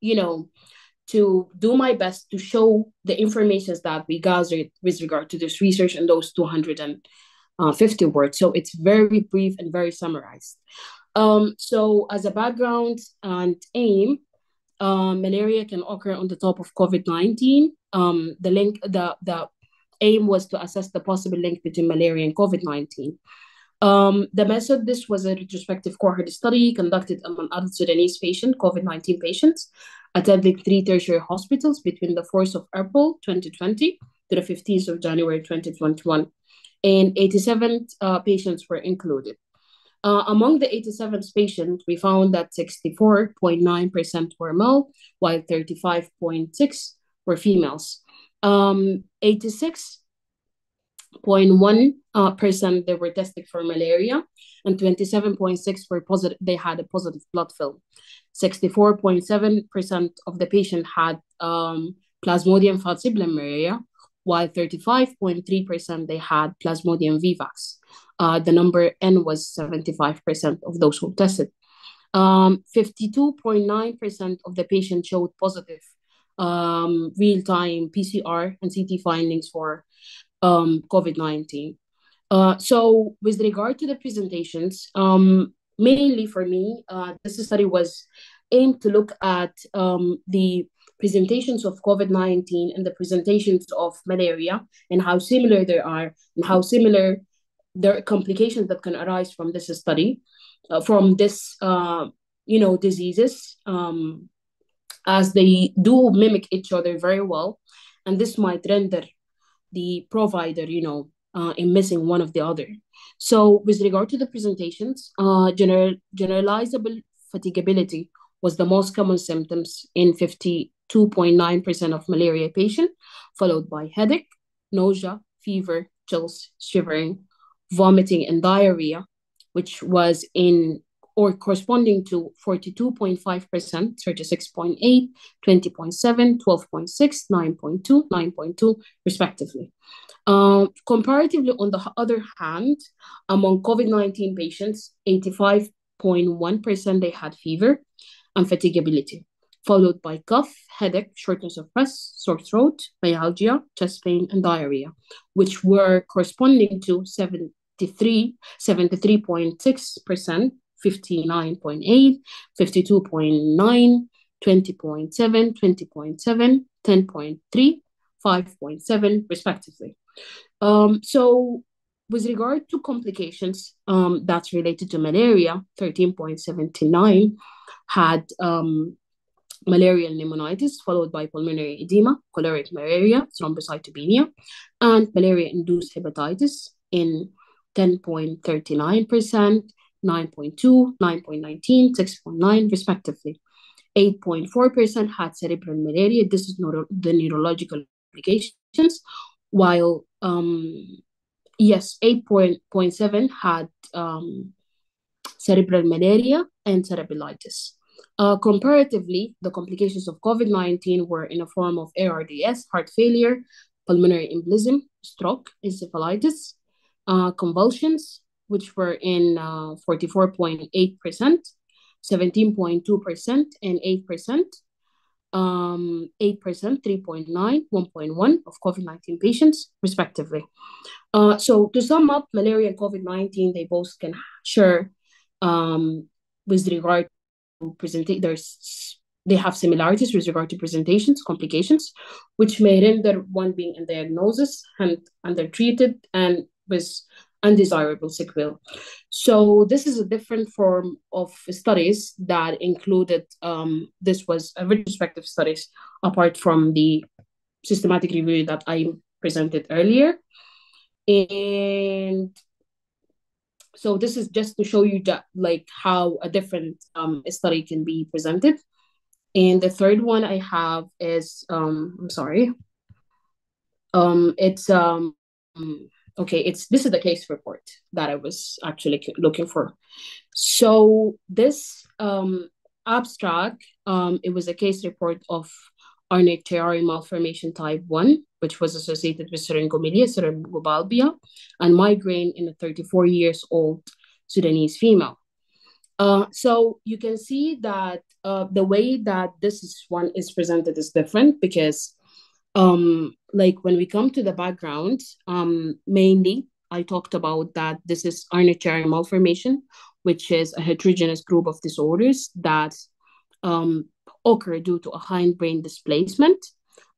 you know, to do my best to show the information that we gathered with regard to this research in those 250 words. So it's very brief and very summarized. Um, so as a background and aim, uh, malaria can occur on the top of COVID-19. Um, the link, the, the aim was to assess the possible link between malaria and COVID-19. Um, the method, this was a retrospective cohort study conducted among adult Sudanese patients, COVID-19 patients, attending three tertiary hospitals between the 4th of April 2020 to the 15th of January 2021. And 87 uh, patients were included. Uh, among the 87 patients, we found that 64.9% were male, while 35.6 were females. Um, 86.1 uh, percent they were tested for malaria, and 27.6 were positive. They had a positive blood film. 64.7% of the patient had um, Plasmodium falciparum malaria, while 35.3% they had Plasmodium vivax. Uh, the number N was 75% of those who tested. 52.9% um, of the patients showed positive um, real-time PCR and CT findings for um, COVID-19. Uh, so with regard to the presentations, um, mainly for me, uh, this study was aimed to look at um, the presentations of COVID-19 and the presentations of malaria and how similar they are and how similar the complications that can arise from this study, uh, from this, uh, you know, diseases, um, as they do mimic each other very well. And this might render the provider, you know, uh, in missing one of the other. So with regard to the presentations, uh, general, generalizable fatigability was the most common symptoms in 52.9% of malaria patients, followed by headache, nausea, fever, chills, shivering, vomiting, and diarrhea, which was in or corresponding to 42.5%, 36.8, 20.7, 12.6, 9.2, 9.2, respectively. Uh, comparatively, on the other hand, among COVID-19 patients, 85.1% they had fever and fatigability, followed by cough, headache, shortness of breath, sore throat, myalgia, chest pain, and diarrhea, which were corresponding to 73, 73.6%, 59.8, 52.9, 20.7, 20.7, 10.3, 5.7, respectively. Um, so with regard to complications um, that's related to malaria, 13.79 had um, malarial pneumonitis followed by pulmonary edema, choleric malaria, thrombocytopenia, and malaria-induced hepatitis in 10.39%, 9.2, 9.19, 6.9 respectively. 8.4% had cerebral malaria. This is neuro the neurological complications, while um, yes, 8.7 had um, cerebral malaria and cerebralitis. Uh, comparatively, the complications of COVID-19 were in a form of ARDS, heart failure, pulmonary embolism, stroke, encephalitis, uh, convulsions, which were in 44.8%, uh, 17.2%, and 8%. Um, 8%, 3.9, 1.1 of COVID-19 patients, respectively. Uh, so to sum up, malaria and COVID-19, they both can share um, with regard to presentation, there's they have similarities with regard to presentations, complications, which may render one being in diagnosis and undertreated and with undesirable sequel. So this is a different form of studies that included, um, this was a retrospective studies apart from the systematic review that I presented earlier. And so this is just to show you that like how a different um, study can be presented. And the third one I have is, um, I'm sorry, um, it's um, okay, it's this is the case report that I was actually looking for. So this um, abstract, um, it was a case report of Arnold malformation type 1, which was associated with syringomyelia, syringobulbia, and migraine in a 34 years old Sudanese female. Uh, so you can see that uh, the way that this is one is presented is different because um, like when we come to the background, um, mainly I talked about that this is Arnold malformation, which is a heterogeneous group of disorders that um, occur due to a hindbrain displacement.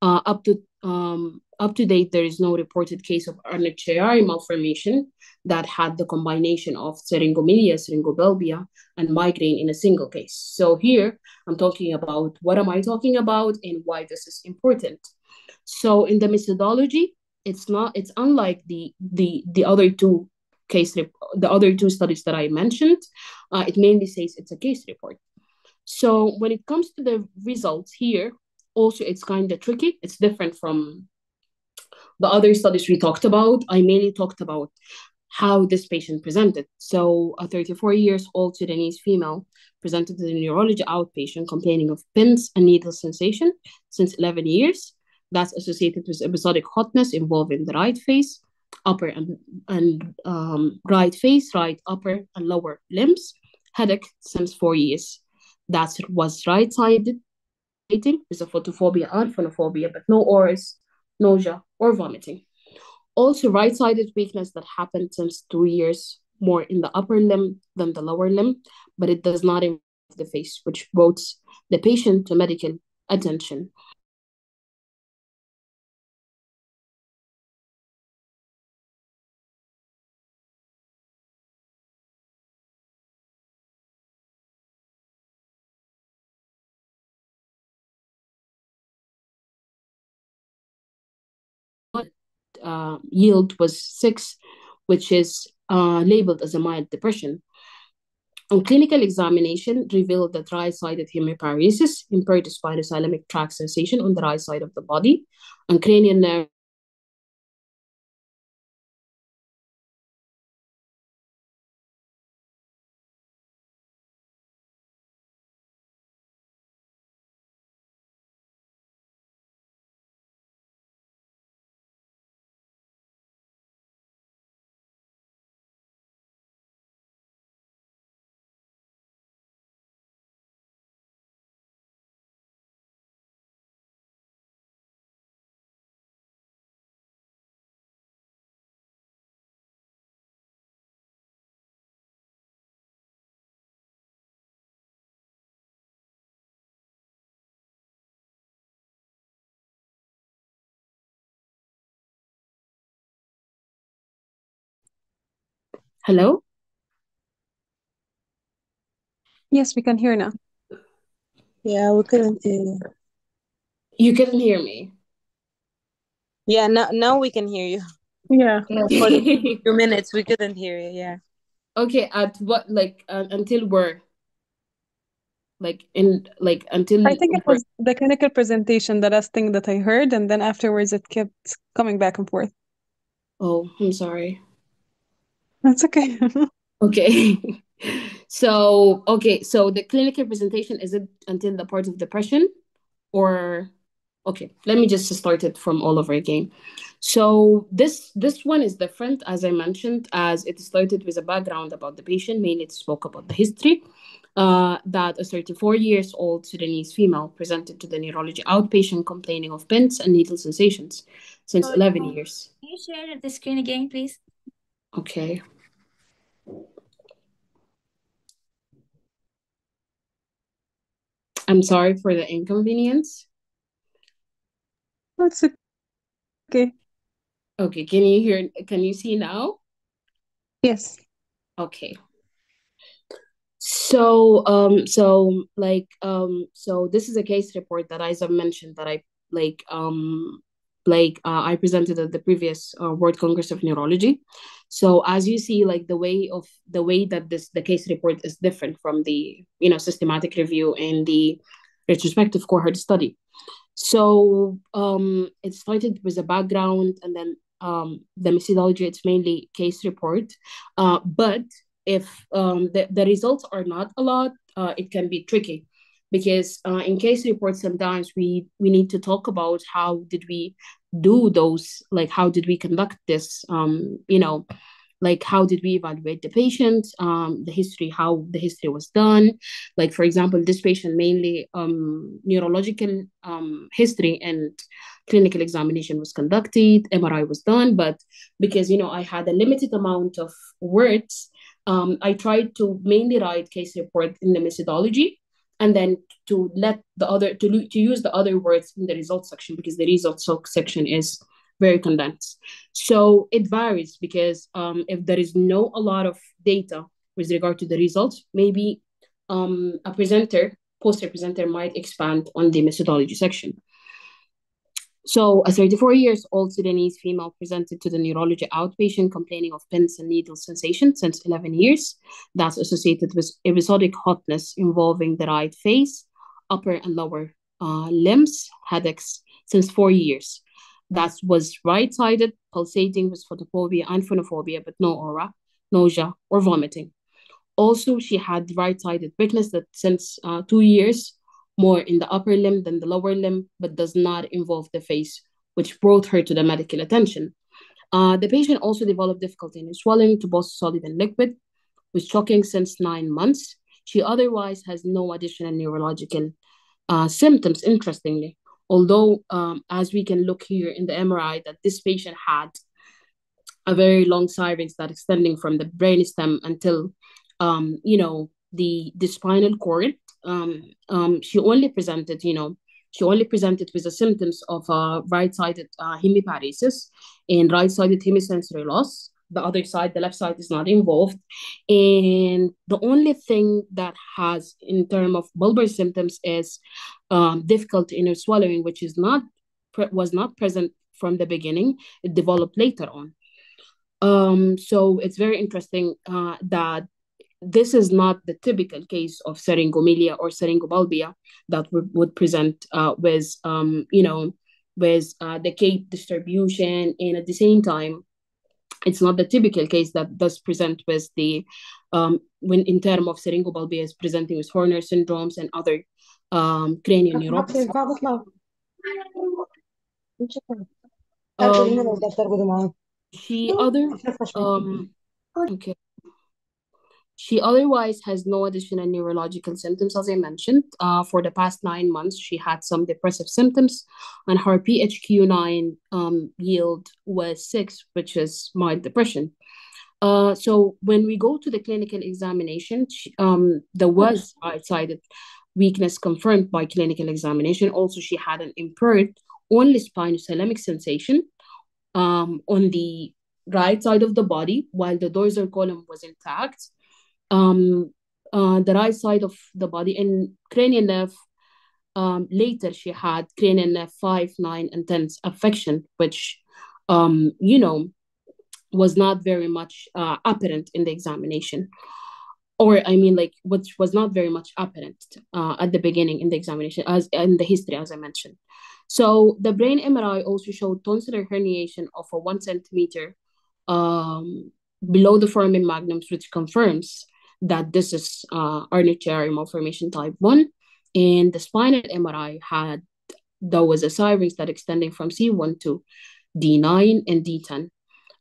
Uh, up to um, up to date, there is no reported case of Arnold malformation that had the combination of syringomyelia, syringobulbia, and migraine in a single case. So here, I'm talking about what am I talking about and why this is important. So in the methodology, it's not it's unlike the the the other two case the other two studies that I mentioned. Uh, it mainly says it's a case report. So when it comes to the results here, also it's kind of tricky. It's different from the other studies we talked about. I mainly talked about how this patient presented. So a 34 years old Sudanese female presented to the neurology outpatient complaining of pins and needle sensation since 11 years that's associated with episodic hotness involving the right face, upper and, and um, right face, right upper and lower limbs, headache since four years. That was right-sided with a photophobia and phonophobia, but no auras, nausea, or vomiting. Also, right-sided weakness that happened since two years more in the upper limb than the lower limb, but it does not involve the face, which brought the patient to medical attention. Uh, yield was six, which is uh, labeled as a mild depression. On clinical examination, revealed that right-sided hemiparesis impaired spinal spinothalamic tract sensation on the right side of the body, and cranial nerve Hello? Yes, we can hear now. Yeah, we couldn't hear you. You couldn't hear me. Yeah, now now we can hear you. Yeah. Yeah, <laughs> for the few minutes we couldn't hear you. Yeah. okay, at what like uh, until where? Like in like until I think it was the clinical presentation, the last thing that I heard, and then afterwards it kept coming back and forth. Oh, I'm sorry. That's okay. <laughs> Okay. <laughs> so okay, so the clinical presentation is it until the part of depression or okay, let me just start it from all over again. So this this one is different, as I mentioned, as it started with a background about the patient, mainly it spoke about the history. Uh, that a 34 years old Sudanese female presented to the neurology outpatient complaining of pins and needle sensations since 11 years. Can you share the screen again, please? Okay. I'm sorry for the inconvenience. That's okay. Okay, can you hear, can you see now? Yes. Okay. So, um, so like, um, so this is a case report that Isa mentioned that I like, um, like uh, I presented at the previous uh, World Congress of Neurology. So as you see, like the way of the way that this the case report is different from the you know systematic review and the retrospective cohort study. So um, it started with a background, and then um, the methodology, it's mainly case report. Uh, but if um, the, the results are not a lot, uh, it can be tricky because uh, in case reports sometimes we we need to talk about how did we do those like how did we conduct this um you know like how did we evaluate the patient um the history how the history was done. Like for example this patient mainly um neurological um history and clinical examination was conducted mri was done but because you know i had a limited amount of words um i tried to mainly write case report in the methodology and then to let the other to, to use the other words in the results section because the results section is very condensed. So it varies because um, if there is no a lot of data with regard to the results maybe um, a presenter poster presenter might expand on the methodology section so, a 34 years old Sudanese female presented to the neurology outpatient complaining of pins and needle sensation since 11 years. That's associated with episodic hotness involving the right face, upper and lower uh, limbs, headaches since four years. That was right sided, pulsating with photophobia and phonophobia, but no aura, nausea, or vomiting. Also, she had right sided weakness that since uh, two years more in the upper limb than the lower limb, but does not involve the face, which brought her to the medical attention. Uh, the patient also developed difficulty in swallowing to both solid and liquid, with choking since nine months. She otherwise has no additional neurological uh, symptoms, interestingly. Although, um, as we can look here in the MRI, that this patient had a very long syrinx that extending from the brainstem until, um, you know, the, the spinal cord um, um, she only presented, you know, she only presented with the symptoms of uh, right-sided uh, hemiparesis and right-sided hemisensory loss. The other side, the left side, is not involved. And the only thing that has, in terms of bulbar symptoms, is um, difficulty in her swallowing, which is not was not present from the beginning. It developed later on. Um, so it's very interesting uh, that this is not the typical case of syringomyelia or syringobulbia that would, would present uh, with, um, you know, with uh, the cape distribution. And at the same time, it's not the typical case that does present with the, um, when in terms of syringobulbia is presenting with Horner syndromes and other um, cranial neuropathy. Um, she other um okay she otherwise has no additional neurological symptoms, as I mentioned. Uh, for the past nine months, she had some depressive symptoms, and her PHQ-9 um, yield was six, which is mild depression. Uh, so when we go to the clinical examination, she, um, there was right-sided weakness confirmed by clinical examination. Also, she had an impaired only spinothalamic sensation um, on the right side of the body, while the dorsal column was intact um, uh, the right side of the body and cranial nerve. Um, later, she had cranial nerve 5, 9, and 10 affection, which, um, you know, was not very much uh, apparent in the examination. Or, I mean, like, which was not very much apparent uh, at the beginning in the examination, as in the history, as I mentioned. So, the brain MRI also showed tonsillar herniation of a one centimeter um, below the foramen magnum, which confirms that this is uh, Arnold malformation type 1. And the spinal MRI had, there was a syrinx that extending from C1 to D9 and D10.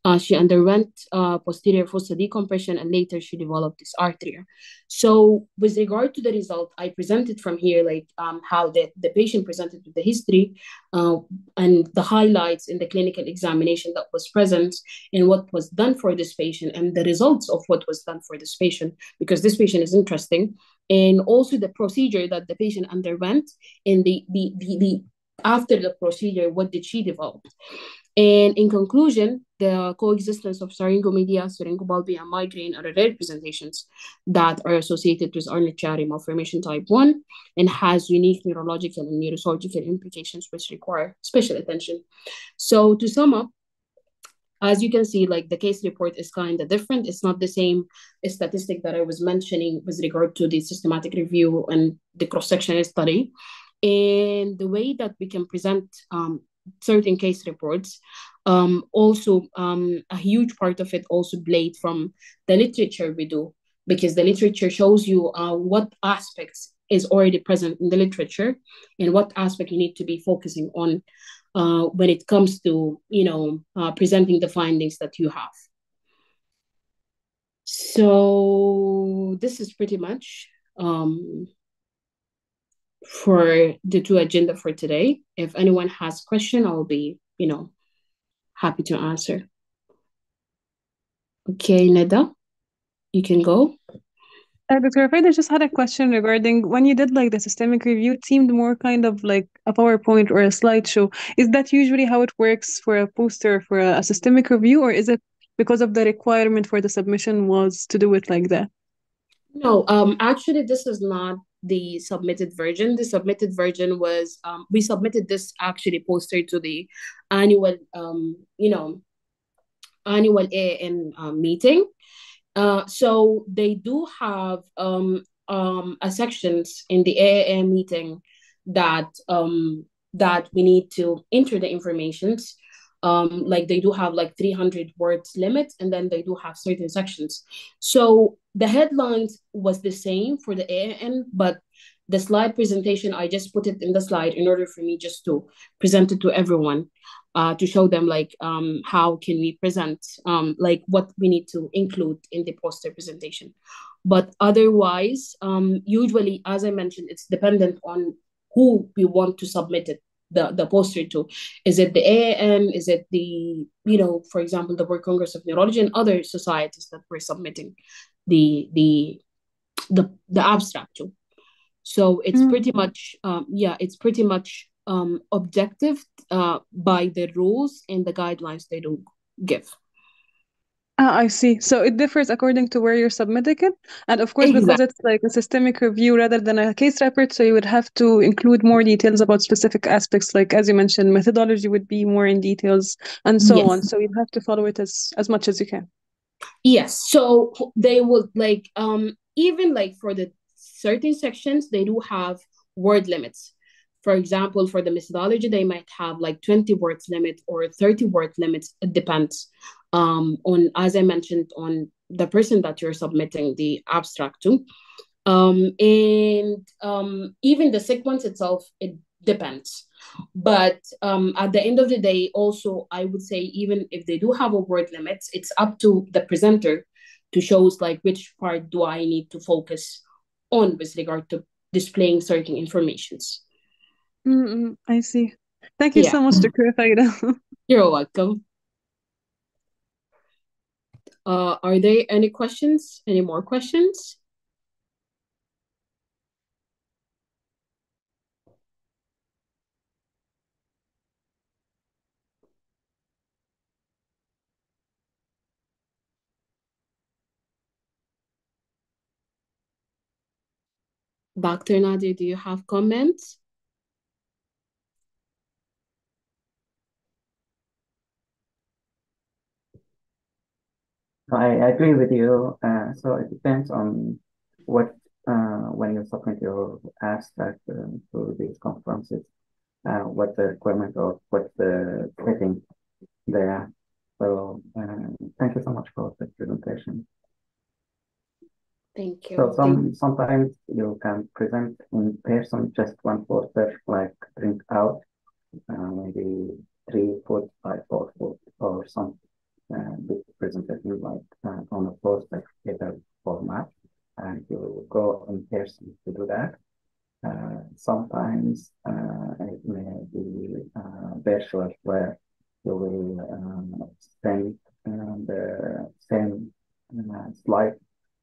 Uh, she underwent uh, posterior fossa decompression and later she developed dysarthria. So with regard to the result, I presented from here like um, how the, the patient presented with the history uh, and the highlights in the clinical examination that was present and what was done for this patient and the results of what was done for this patient, because this patient is interesting. And also the procedure that the patient underwent and the, the, the, the after the procedure, what did she develop? And in conclusion, the coexistence of syringomyelia, syringobulbia, and migraine are rare presentations that are associated with Arnold-Chiari malformation type 1 and has unique neurological and neurosurgical implications which require special attention. So to sum up, as you can see, like the case report is kind of different. It's not the same statistic that I was mentioning with regard to the systematic review and the cross-sectional study. And the way that we can present um, certain case reports. Um, also um, a huge part of it also played from the literature we do because the literature shows you uh, what aspects is already present in the literature and what aspect you need to be focusing on uh, when it comes to you know uh, presenting the findings that you have. So this is pretty much um, for the two agenda for today if anyone has question i'll be you know happy to answer okay neda you can go Uh, Dr. Rufida, I just had a question regarding when you did like the systemic review, it seemed more kind of like a PowerPoint or a slideshow. Is that usually how it works for a poster for a, a systemic review, or is it because of the requirement for the submission was to do it like that? No, um, actually, this is not the submitted version. The submitted version was um, we submitted this actually poster to the annual um, you know, annual AAN uh, meeting. Uh, so they do have um, um, a sections in the AAN meeting that um, that we need to enter the informations. Um, like they do have like 300 words limit and then they do have certain sections. So the headlines was the same for the AAN, but the slide presentation, I just put it in the slide in order for me just to present it to everyone uh, to show them like um, how can we present um, like what we need to include in the poster presentation but otherwise um, usually as i mentioned it's dependent on who we want to submit it the, the poster to is it the AAN? is it the you know for example the world congress of neurology and other societies that we're submitting the the the, the abstract to so it's mm. pretty much um, yeah it's pretty much um, objective uh, by the rules and the guidelines they do give. Ah, I see. So it differs according to where you're submitting it. And of course, exactly. because it's like a systemic review rather than a case report, so you would have to include more details about specific aspects. Like, as you mentioned, methodology would be more in details and so yes. on. So you have to follow it as, as much as you can. Yes. So they would like, um, even like for the certain sections, they do have word limits for example, for the methodology, they might have like 20 words limit or 30 word limits. It depends um, on, as I mentioned, on the person that you're submitting the abstract to. Um, and um, even the sequence itself, it depends. But um, at the end of the day, also, I would say, even if they do have a word limit, it's up to the presenter to shows like which part do I need to focus on with regard to displaying certain informations. Mm-mm, I see. Thank you Yeah. so much to clarify. <laughs> You're welcome. Uh, are there any questions? Any more questions? Dr. Nadir, do you have comments? I agree with you. Uh, so it depends on what uh, when you submit your abstract uh, to these conferences, uh, what the requirement or what the setting there. So uh, thank you so much for the presentation. Thank you. So some sometimes you can present in person just one poster, like print out, uh, maybe three foot by four foot or some uh, big presentation like uh, on a poster paper format, and you will go in person to do that. Uh, sometimes it may be virtual where you will uh, send uh, the same slide,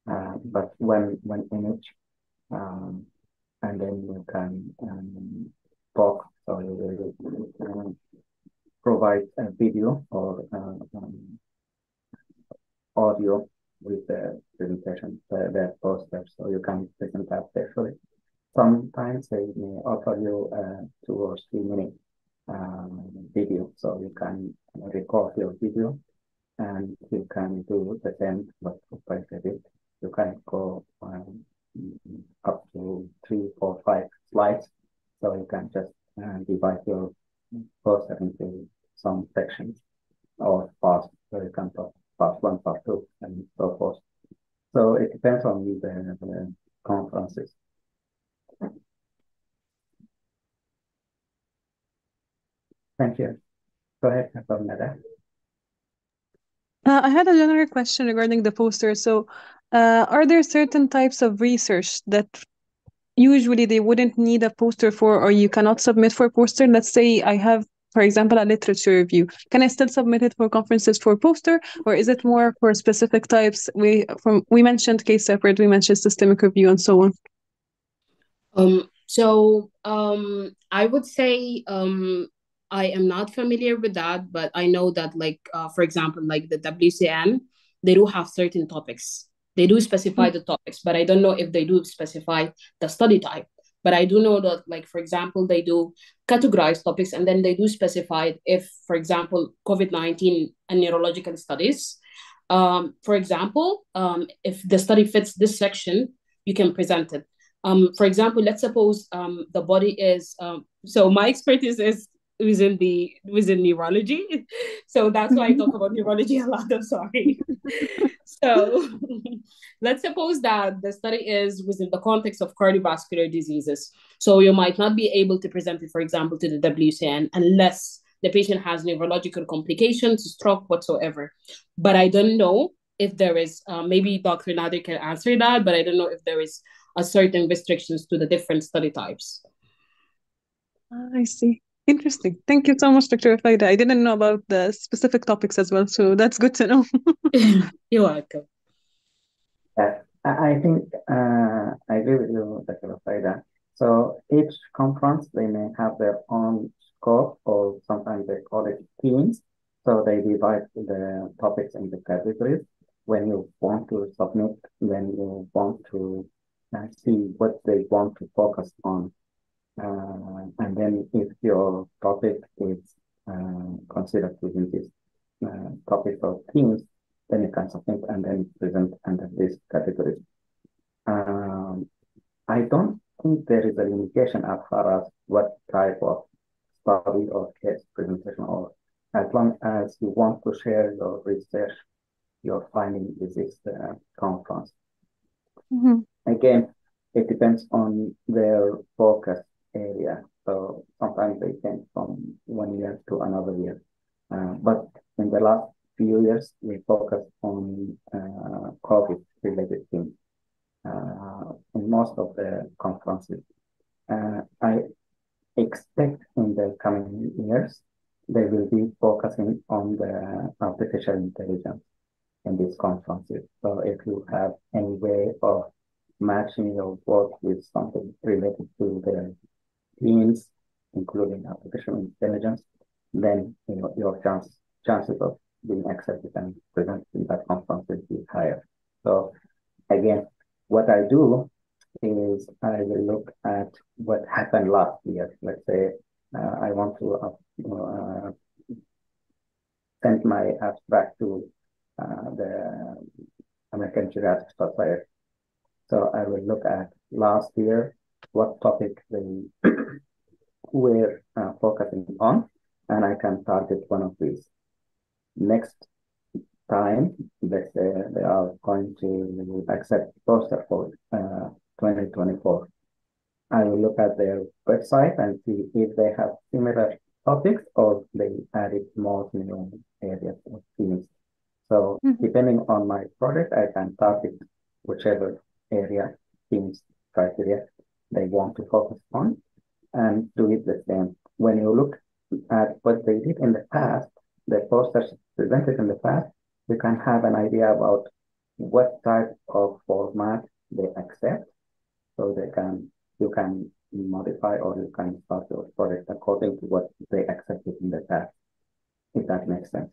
but one one image, um, and then you can um, talk. So you will um, provide a video or uh, um, audio with the presentation, the, poster, so you can present that. Sometimes they may offer you a two or three minute um, video, so you can record your video and you can do the same but by edit. You can go um, up to three, four, five slides, so you can just uh, divide your poster into some sections or past, for example, past one, past two, and so forth. So it depends on the, the conferences. Thank you. Go ahead, Nada. Uh, I had a general question regarding the poster. So, uh, are there certain types of research that usually they wouldn't need a poster for, or you cannot submit for a poster? Let's say I have, for example, a literature review. Can I still submit it for conferences for poster, or is it more for specific types? We from we mentioned case separate, we mentioned systemic review, and so on. Um. So, um, I would say, um, I am not familiar with that, but I know that, like, uh, for example, like the WCN, they do have certain topics. They do specify mm-hmm. the topics, but I don't know if they do specify the study type. But I do know that, like, for example, they do categorize topics and then they do specify if, for example, COVID 19 and neurological studies. Um, for example, um, if the study fits this section, you can present it. Um, for example, let's suppose um, the body is, um, so my <laughs> expertise is within the within neurology <laughs> so that's why i talk about <laughs> neurology a lot i'm sorry so <laughs> let's suppose that the study is within the context of cardiovascular diseases. So you might not be able to present it for example to the wcn unless the patient has neurological complications stroke whatsoever. But i don't know if there is uh, maybe dr nadir can answer that but i don't know if there is a certain restrictions to the different study types. I see Interesting. Thank you so much, Dr. Faida. I didn't know about the specific topics as well, so that's good to know. <laughs> <laughs> You're welcome. Uh, I think uh, I agree with you, Dr. Faida. So each conference, they may have their own scope, or sometimes they call it teams. So they divide the topics into categories. When you want to submit, when you want to uh, see what they want to focus on uh, and then if your topic is uh, considered within this uh, topic of themes, then you can submit and then present under this category. Um, I don't think there is a limitation as far as what type of study or case presentation or as long as you want to share your research, your finding with this uh, conference. Mm -hmm. Again, it depends on their focus area. So sometimes they change from one year to another year. Uh, but in the last few years, we focused on uh, COVID related things uh, in most of the conferences. Uh, I expect in the coming years, they will be focusing on the artificial intelligence in these conferences. So if you have any way of matching your work with something related to the teams, including artificial intelligence, then you know your chance chances of being accepted and presented in that conference be higher. So again, what I do is I will look at what happened last year. Let's say uh, I want to uh, uh, send my abstract to uh, the American Geriatric Society. So I will look at last year what topic they were uh, focusing on, and I can target one of these. Next time, let's say they are going to accept poster for uh, 2024. I will look at their website and see if they have similar topics or they added more new areas of themes. So mm -hmm. depending on my project, I can target whichever area, themes, criteria they want to focus on and do it the same. When you look at what they did in the past, the posters presented in the past, you can have an idea about what type of format they accept. So they can you can modify or you can start your project according to what they accepted in the past, if that makes sense.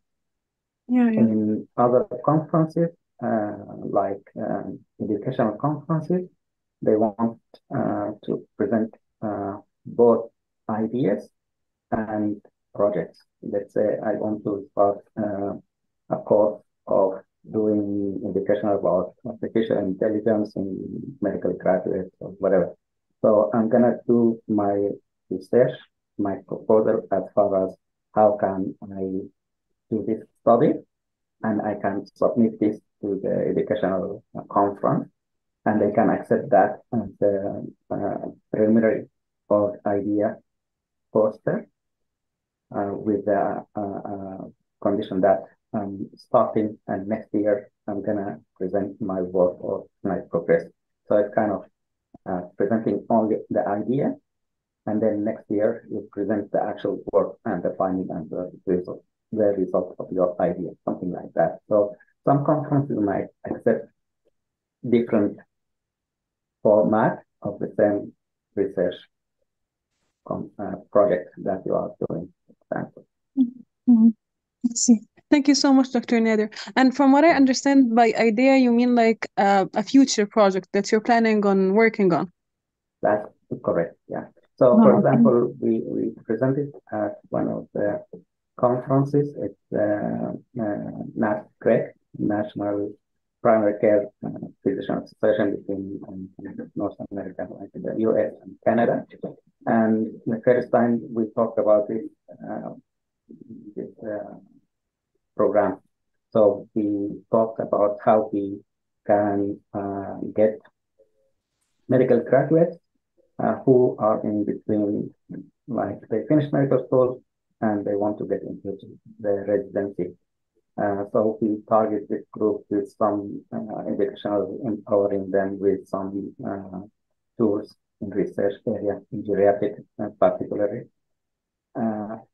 Yeah, yeah. In other conferences, uh, like um, educational conferences, they want uh, to present uh, both ideas and projects. Let's say I want uh, a course of doing education about artificial intelligence in medical graduates or whatever. So I'm gonna do my research, my proposal as far as how can I do this study, and I can submit this to the educational conference, and they can accept that as a uh, preliminary or idea poster uh, with the uh, uh, condition that um, starting and next year I'm gonna present my work or my progress. So it's kind of uh, presenting only the idea, and then next year you present the actual work and the finding and the result, the result of your idea, something like that. So some conferences might accept different format of the same research uh, project that you are doing. Mm -hmm. I see. Thank you so much, Dr. Nadir. And from what I understand by idea, you mean like uh, a future project that you're planning on working on? That's correct, yeah. So, oh, for example, we, we presented at one of the conferences. It's uh, uh, NAPCRG, National Primary Care uh, Physician Association between um, North America, like the US and Canada. And the first time we talked about this, uh, this uh, program. So we talked about how we can uh, get medical graduates uh, who are in between, like they finish medical school and they want to get into the residency. Uh, so we target this group with some uh, educational empowering them with some uh, tools in research area, in geriatric uh, particularly.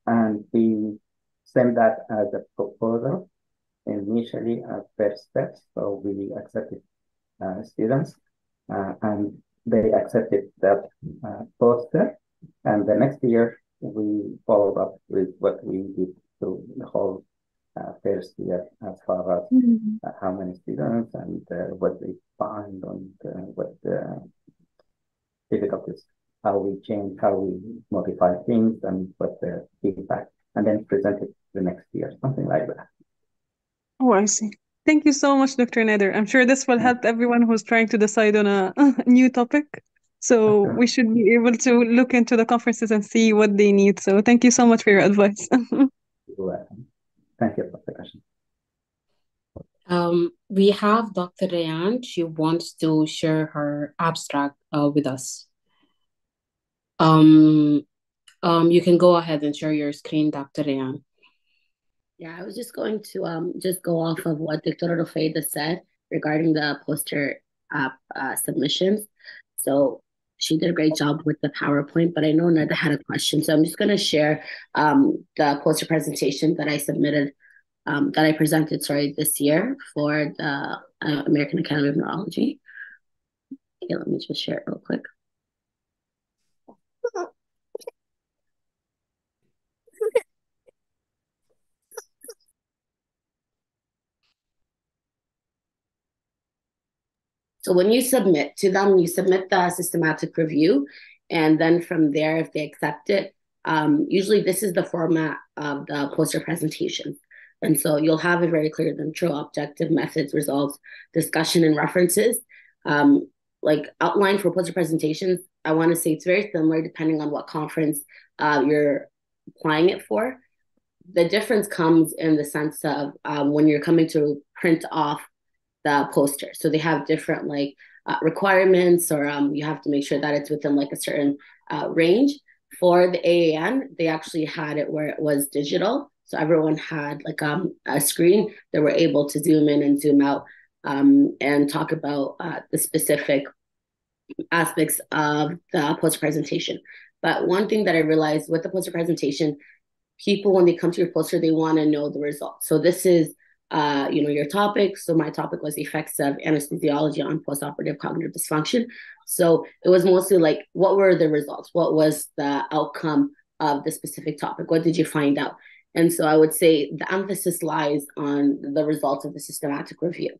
and we send that as a proposal initially as first steps. So we accepted uh, students uh, and they accepted that uh, poster. And the next year we followed up with what we did to the whole uh, first year as far as mm -hmm. how many students and uh, what they find and uh, what the difficulties, how we change, how we modify things and what the feedback and then present it the next year, something like that. Oh, I see. Thank you so much, Dr. Nadir. I'm sure this will help everyone who's trying to decide on a, <laughs> new topic. So we should be able to look into the conferences and see what they need. So thank you so much for your advice. <laughs> You're welcome. Thank you for the question. Um, we have Dr. Rayan. She wants to share her abstract uh, with us. Um, um, you can go ahead and share your screen, Dr. Rayan. Yeah, I was just going to um just go off of what Dr. Rufida said regarding the poster app uh, submissions. So she did a great job with the PowerPoint, but I know Nada had a question. So I'm just going to share um, the poster presentation that I submitted, um, that I presented, sorry, this year for the uh, American Academy of Neurology. Okay, let me just share it real quick. So when you submit to them, you submit the systematic review. And then from there, if they accept it, um, usually this is the format of the poster presentation. And so you'll have a very clear the intro, objective, methods, results, discussion, and references. Um, like outline for poster presentations, I want to say it's very similar depending on what conference uh, you're applying it for. The difference comes in the sense of um, when you're coming to print off the poster. So they have different like uh, requirements, or um, you have to make sure that it's within like a certain uh, range. For the AAN, they actually had it where it was digital, so everyone had like um, a screen that were able to zoom in and zoom out um, and talk about uh, the specific aspects of the poster presentation. But one thing that I realized with the poster presentation, people when they come to your poster, they want to know the results. So this is uh, you know, your topic. So my topic was effects of anesthesiology on postoperative cognitive dysfunction. So it was mostly like, what were the results? What was the outcome of the specific topic? What did you find out? And so I would say the emphasis lies on the results of the systematic review.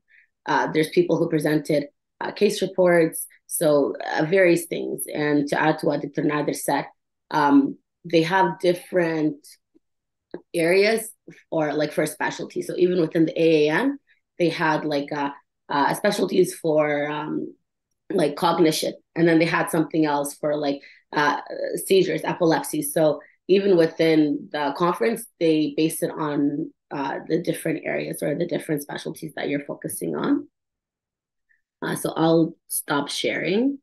Uh, there's people who presented uh, case reports, so uh, various things. And to add to what Dr. Nadir said, um, they have different areas or like for a specialty. So even within the AAN, they had like uh, uh, specialties for um, like cognition, and then they had something else for like uh, seizures, epilepsy. So even within the conference, they based it on uh, the different areas or the different specialties that you're focusing on. Uh, so I'll stop sharing.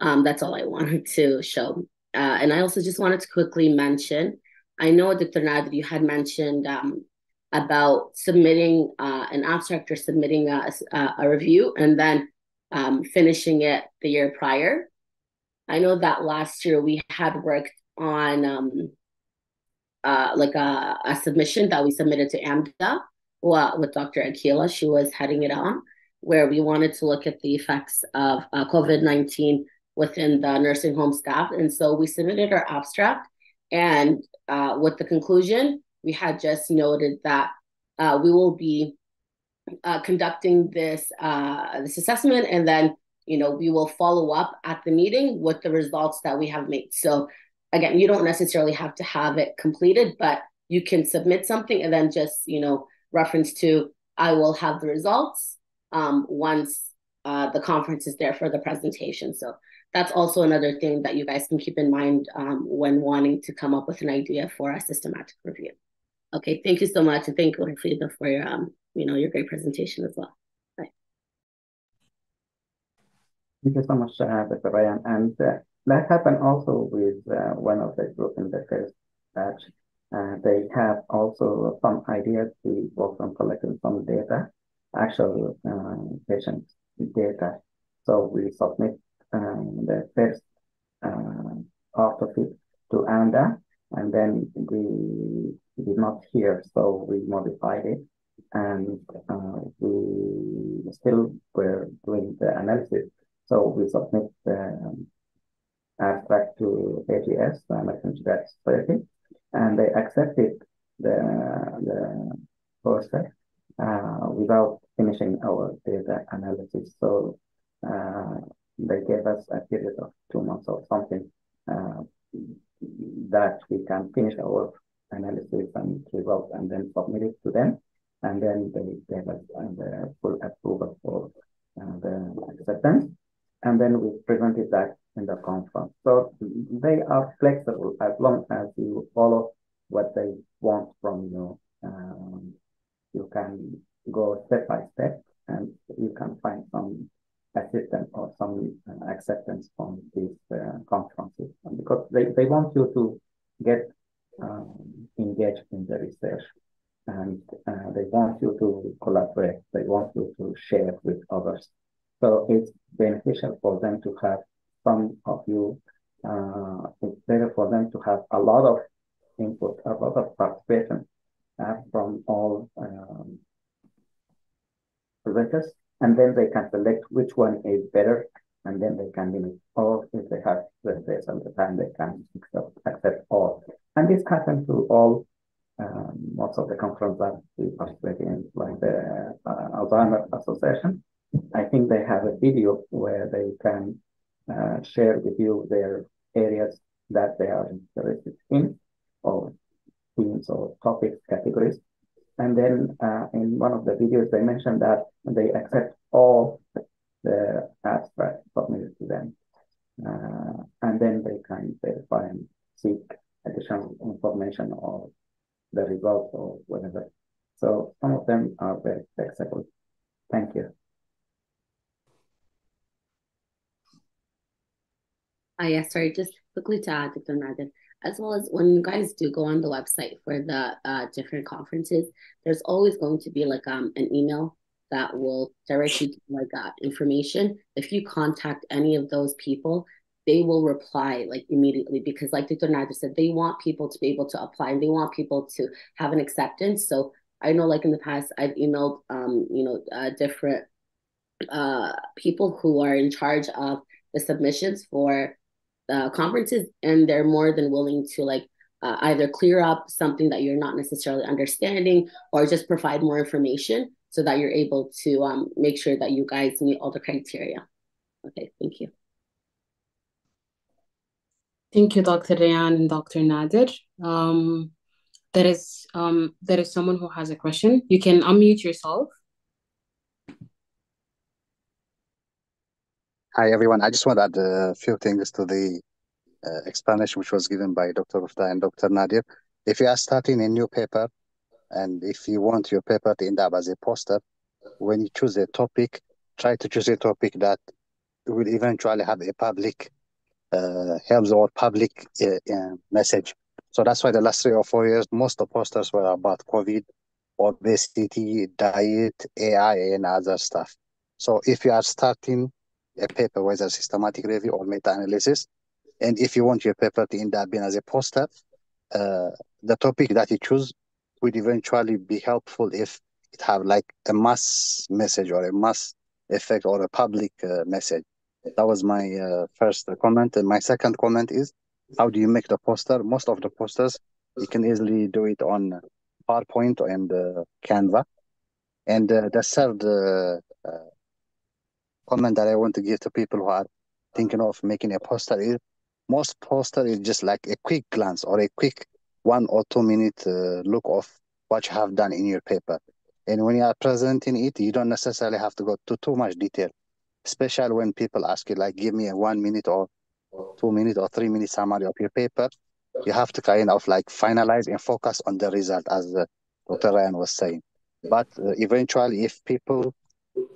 Um, that's all I <laughs> wanted to show. Uh, and I also just wanted to quickly mention, I know Dr. Nadir, you had mentioned um, about submitting uh, an abstract or submitting a, a review and then um, finishing it the year prior. I know that last year we had worked on um, uh, like a, a, submission that we submitted to AMDA well, with Dr. Akila. She was heading it on, where we wanted to look at the effects of uh, COVID 19 within the nursing home staff. And so we submitted our abstract. And uh, with the conclusion, we had just noted that uh, we will be uh, conducting this uh, this assessment, and then you know we will follow up at the meeting with the results that we have made. So again, you don't necessarily have to have it completed, but you can submit something and then just you know reference to I will have the results um, once uh, the conference is there for the presentation. So that's also another thing that you guys can keep in mind um, when wanting to come up with an idea for a systematic review. Okay, thank you so much, and thank you, Rufida, for your um, you know, your great presentation as well. Bye. Thank you so much, uh, Dr. Rayan. And uh, that happened also with uh, one of the group in the first batch. Uh, they have also some ideas to work on collecting some data, actual uh, patient data. So we submit um, the first uh, part of it to AMDA, and then we did not hear, so we modified it, and uh, we still were doing the analysis. So we submit the um, abstract to AGS, the American Geriatric Society, and they accepted the the process uh, without finishing our data analysis. So uh, they gave us a period of two months or something uh, that we can finish our analysis and results and then submit it to them. And then they gave us uh, the full approval for uh, the acceptance. And then we presented that in the conference. So they are flexible as long as you follow what they want from you. Um, you can go step by step and you can find some assistance or some uh, acceptance from these uh, conferences. Because they, they want you to get um, engaged in the research and uh, they want you to collaborate. They want you to share with others. So it's beneficial for them to have some of you uh, it's better for them to have a lot of input a lot of participation uh, from all um, presenters and then they can select which one is better, and then they can limit. Or if they have the space and the time, they can accept, accept all. And this happens to all um, most of the conferences that we participate in, like the uh, Alzheimer's Association. I think they have a video where they can uh, share with you their areas that they are interested in, or themes or topics categories. And then uh, in one of the videos, they mentioned that they accept all the abstracts submitted to them. Uh, and then they can verify and seek additional information or the results or whatever. So some of them are very flexible. Thank you. Ah, yeah, sorry, just quickly to add, Dr. Nadir as well as when you guys do go on the website for the uh, different conferences, there's always going to be like um an email that will direct you to like uh, information. If you contact any of those people, they will reply like immediately because like Dr. Nadir said, they want people to be able to apply and they want people to have an acceptance. So I know like in the past I've emailed um, you know, uh, different uh people who are in charge of the submissions for uh, conferences and they're more than willing to like uh, either clear up something that you're not necessarily understanding or just provide more information so that you're able to um, make sure that you guys meet all the criteria. Okay, thank you. Thank you, Dr. Rayan and Dr. Nadir. Um, there is um, there is someone who has a question. You can unmute yourself. Hi, everyone. I just want to add a few things to the uh, explanation which was given by Dr. Rufida and Dr. Nadir. If you are starting a new paper, And if you want your paper to end up as a poster, when you choose a topic, try to choose a topic that will eventually have a public uh, helps or public uh, uh, message. So that's why the last three or four years, most of posters were about COVID, obesity, diet, AI, and other stuff. So if you are starting a paper, whether systematic review or meta-analysis, and if you want your paper to end up being as a poster, uh, the topic that you choose would eventually be helpful if it have like a mass message or a mass effect or a public uh, message. That was my uh, first comment. And my second comment is, how do you make the poster? Most of the posters, you can easily do it on PowerPoint and uh, Canva. And uh, the third uh, comment that I want to give to people who are thinking of making a poster is, most poster is just like a quick glance or a quick one or two minute uh, look of what you have done in your paper. And when you are presenting it, you don't necessarily have to go to too much detail, especially when people ask you, like, give me a one minute or two minute or three minute summary of your paper. You have to kind of like finalize and focus on the result, as uh, Dr. Rayan was saying. But uh, eventually, if people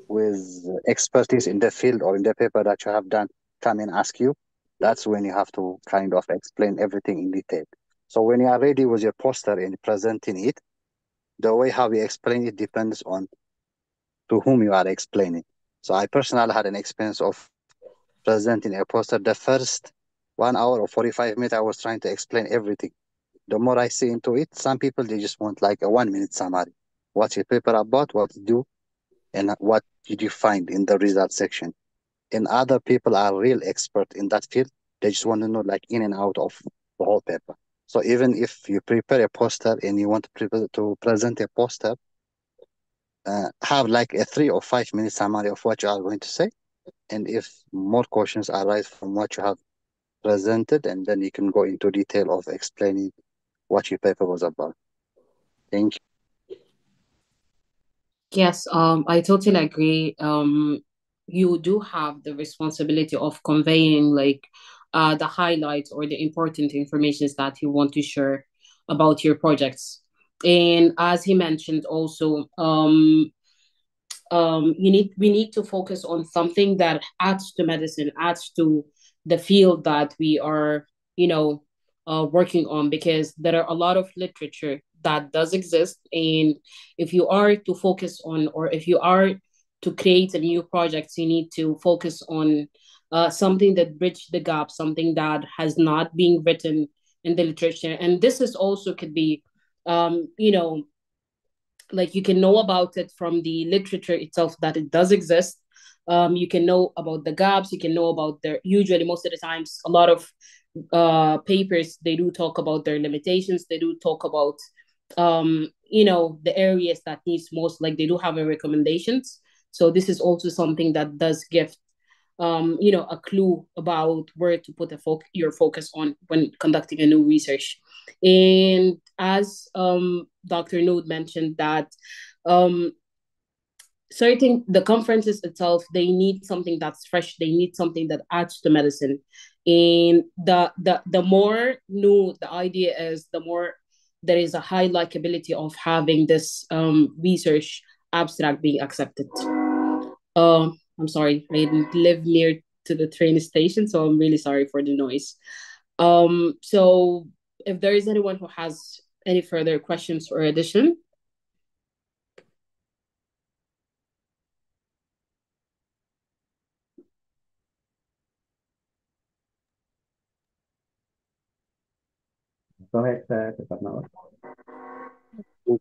with expertise in the field or in the paper that you have done come and ask you, that's when you have to kind of explain everything in detail. So when you are ready with your poster and presenting it, the way how you explain it depends on to whom you are explaining. So I personally had an experience of presenting a poster. The first one hour or 45 minutes, I was trying to explain everything. The more I see into it, some people, they just want like a one minute summary. What's your paper about? What you do? And what did you find in the result section? And other people are real expert in that field. They just want to know like in and out of the whole paper. So even if you prepare a poster and you want to, prepare, to present a poster, uh, have like a three or five minute summary of what you are going to say. And if more questions arise from what you have presented, and then you can go into detail of explaining what your paper was about. Thank you. Yes, um, I totally agree. Um, you do have the responsibility of conveying like uh, the highlights or the important informations that you want to share about your projects. And as he mentioned, also, um, um, you need we need to focus on something that adds to medicine, adds to the field that we are, you know, uh, working on because there are a lot of literature that does exist. And if you are to focus on or if you are to create a new project you need to focus on uh, something that bridge the gap something that has not been written in the literature. And this is also could be um, you know like you can know about it from the literature itself that it does exist. Um, you can know about the gaps. You can know about their usually most of the times a lot of uh, papers they do talk about their limitations. They do talk about um, you know the areas that needs most like they do have a recommendations. So this is also something that does give um, you know a clue about where to put a fo- your focus on when conducting a new research. And as um, dr Noud mentioned that um, certain the conferences itself they need something that's fresh. They need something that adds to medicine. And the the the more new the idea is the more there is a high likability of having this um, research abstract being accepted. Um i'm sorry i live near to the train station so i'm really sorry for the noise. Um so if there is anyone who has any further questions or addition Go ahead, uh,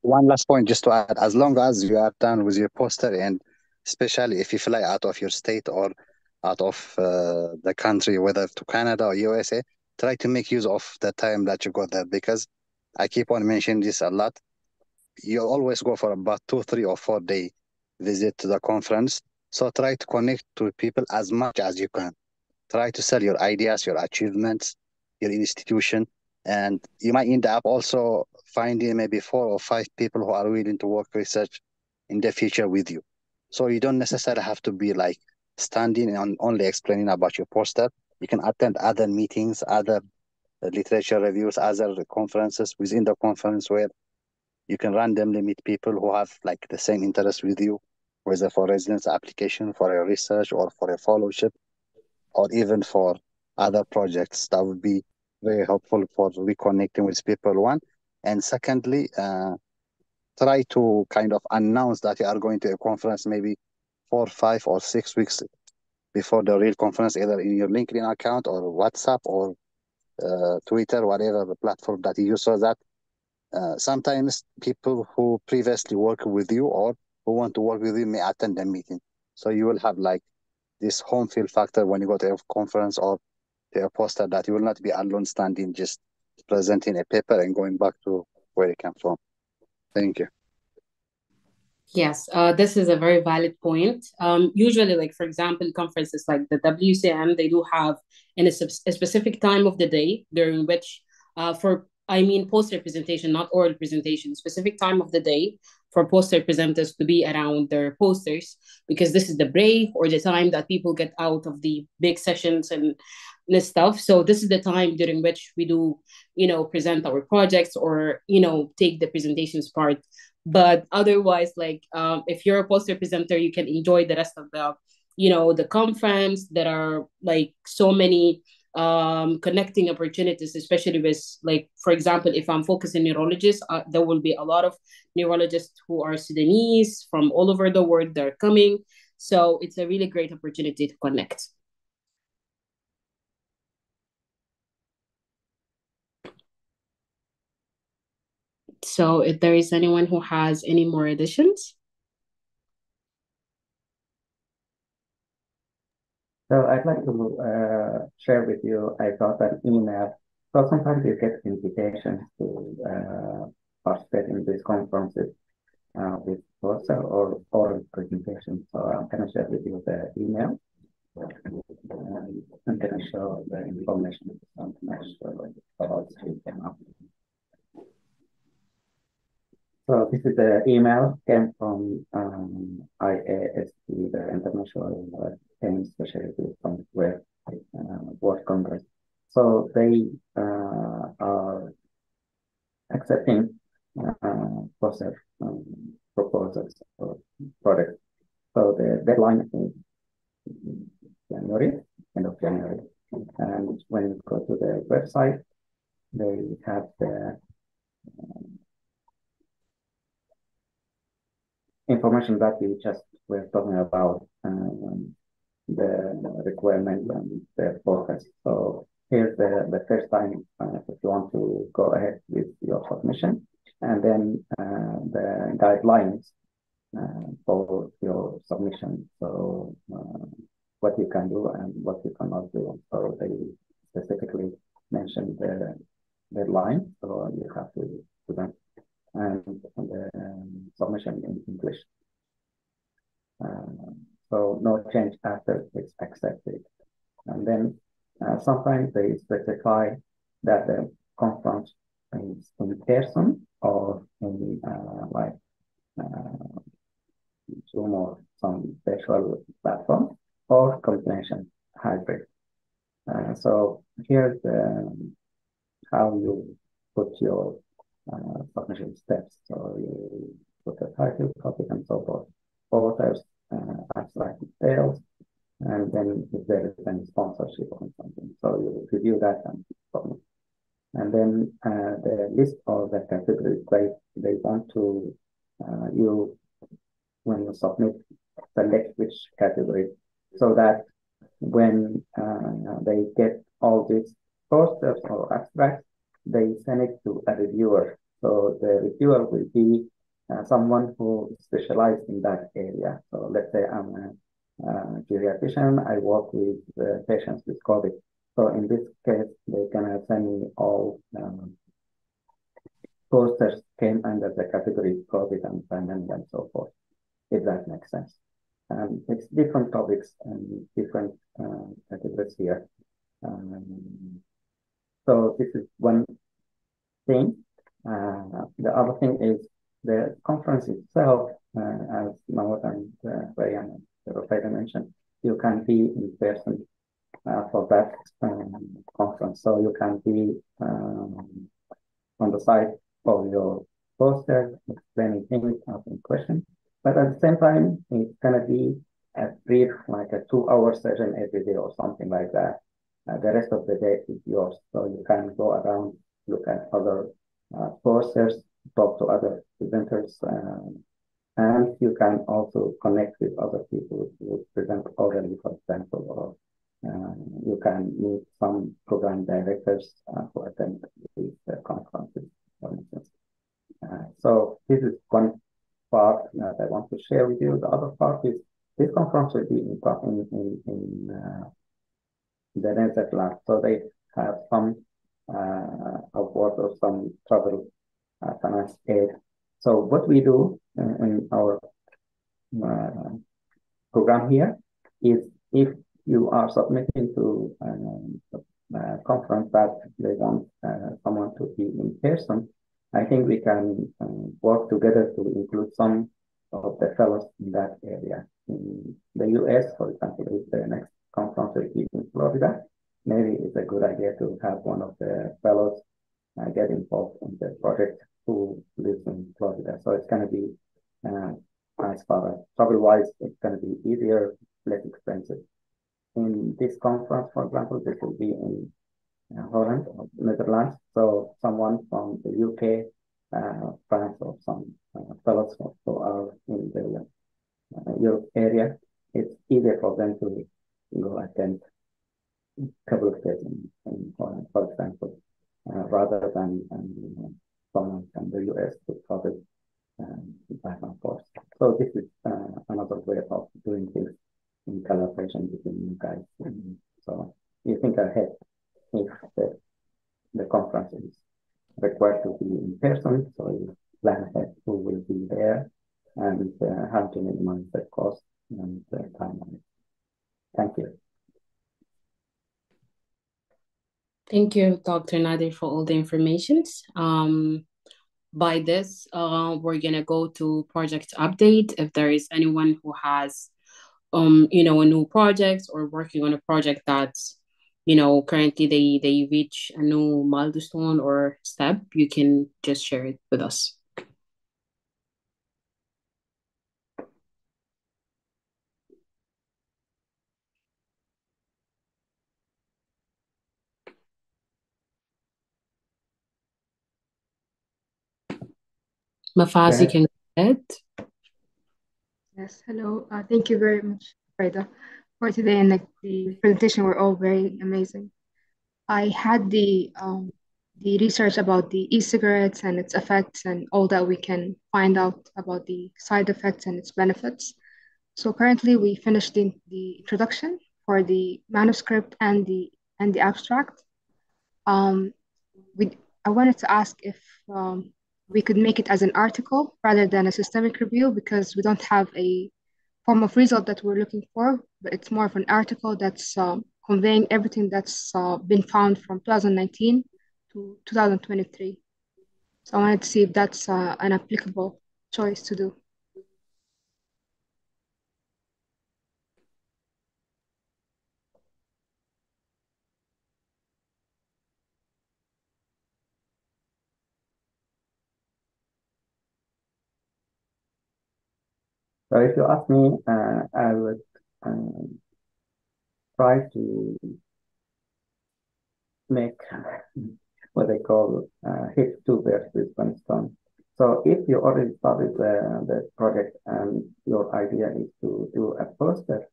One last point just to add, as long as you are done with your poster and especially if you fly out of your state or out of uh, the country, whether to Canada or USA, try to make use of the time that you got there because I keep on mentioning this a lot. You always go for about two, three, or four day visit to the conference. So try to connect to people as much as you can. Try to sell your ideas, your achievements, your institution, and you might end up also finding maybe four or five people who are willing to work research in the future with you. So you don't necessarily have to be like standing and only explaining about your poster. You can attend other meetings, other uh, literature reviews, other conferences within the conference where you can randomly meet people who have like the same interest with you, whether for residence application, for a research, or for a fellowship, or even for other projects. That would be very helpful for reconnecting with people. One, and secondly, uh, try to kind of announce that you are going to a conference maybe four, five, or six weeks before the real conference, either in your LinkedIn account or WhatsApp or uh, Twitter, whatever the platform that you use, so that uh, sometimes people who previously worked with you or who want to work with you may attend the meeting. So you will have like this home field factor when you go to a conference or a poster that you will not be alone standing just presenting a paper and going back to where you came from. Thank you. Yes, uh, this is a very valid point. Um, usually, like for example, conferences like the WCM, they do have in a, a specific time of the day during which, uh, for I mean, poster presentation, not oral presentation, specific time of the day for poster presenters to be around their posters because this is the break or the time that people get out of the big sessions and this stuff. So this is the time during which we do, you know, present our projects or you know take the presentations part. But otherwise like um, if you're a poster presenter you can enjoy the rest of the you know the conference. There are like so many um, connecting opportunities especially with like for example if i'm focusing neurologists uh, there will be a lot of neurologists who are sudanese from all over the world they're coming. So it's a really great opportunity to connect So if there is anyone who has any more additions. So I'd like to uh, share with you, I got an email. So sometimes you get invitations to uh, participate in these conferences uh, with poster or oral presentations. So I'm going to share with you the email. And I'm going to show the information So this is the email came from um, IASP, the International uh, Pain Specialty Software uh, World Congress. So they uh, are accepting uh, process um, proposals or products. So the deadline is January, end of January. And when you go to the website, they have the information that we just were talking about um, the requirement and the forecast. So here's the, the first time uh, if you want to go ahead with your submission and then uh, the guidelines uh, for your submission. So uh, what you can do and what you cannot do. So they specifically mentioned the deadline, so you have to do that and the um, submission in English. Uh, so no change after it's accepted. And then uh, sometimes they specify that the conference is in person or in uh, like uh, Zoom or some virtual platform or combination hybrid. Uh, so here's um, how you put your uh, submission steps. So you put the title, topic, and so forth. Authors, uh, abstract details, and then if there is any sponsorship or something. So you review that and submit. And then uh, the list of the categories they, they want to uh, you when you submit select which category so that when uh, they get all these posters or abstracts they send it to a reviewer. So the reviewer will be uh, someone who specializes in that area. So let's say I'm a, a geriatrician, I work with uh, patients with COVID. So in this case, they can send me all um, posters came under the category COVID and pandemic and so forth, if that makes sense. Um, it's different topics and different uh, categories here. Um, so this is one thing. Uh, the other thing is the conference itself, uh, as Mahmoud and uh, Rayan and mentioned, you can be in person uh, for that um, conference. So you can be um, on the site for your posters, explaining things, asking questions. But at the same time, it's gonna be a brief, like a two-hour session every day or something like that. Uh, the rest of the day is yours, so you can go around, look at other uh, talk to other presenters, um, and you can also connect with other people who present orally, for example, or uh, you can meet some program directors uh, who attend these uh, conferences, for instance. Uh, so this is one part that I want to share with you. The other part is this conference will be in in in, in uh, the Netherlands, so they have some uh, award or some travel uh, finance aid. So what we do in our program here is if you are submitting to um, a conference that they want uh, someone to be in person, I think we can um, work together to include some of the fellows in that area. In the US, for example, if the next conference be in Florida, maybe it's a good idea to have one of the fellows uh, get involved in the project who lives in Florida. So it's going to be, uh, as far as travel-wise, it's going to be easier, less expensive. In this conference, for example, this will be in uh, Holland, or Netherlands. So someone from the UK, uh, France, or some uh, fellows who are in the uh, Europe area, it's easier for them to go attend a couple of days in, in Holland, for example, uh, rather than um, someone from the US to travel um, back and forth. So this is uh, another way of doing things in collaboration between you guys. And so you think ahead if the, the conference is required to be in person, so you plan ahead who will be there and uh, how to minimize the cost and the timeline. Thank you. Thank you, Dr. Nadir, for all the information. Um, by this, uh, we're gonna go to project update. If there is anyone who has, um, you know, a new project or working on a project that's, you know, currently they they reach a new milestone or step, you can just share it with us. Mafazi can go ahead. Yes, hello. Uh, thank you very much, Freda, for today. And like, the presentation were all very amazing. I had the um, the research about the e-cigarettes and its effects and all that we can find out about the side effects and its benefits. So currently we finished the, the introduction for the manuscript and the and the abstract. Um, we I wanted to ask if um, we could make it as an article rather than a systemic review because we don't have a form of result that we're looking for, but it's more of an article that's uh, conveying everything that's uh, been found from 2019 to 2023. So I wanted to see if that's uh, an applicable choice to do. So if you ask me, uh, I would um, try to make <laughs> what they call uh, hit two birds with one stone. So if you already started the, the project and your idea is to do a poster,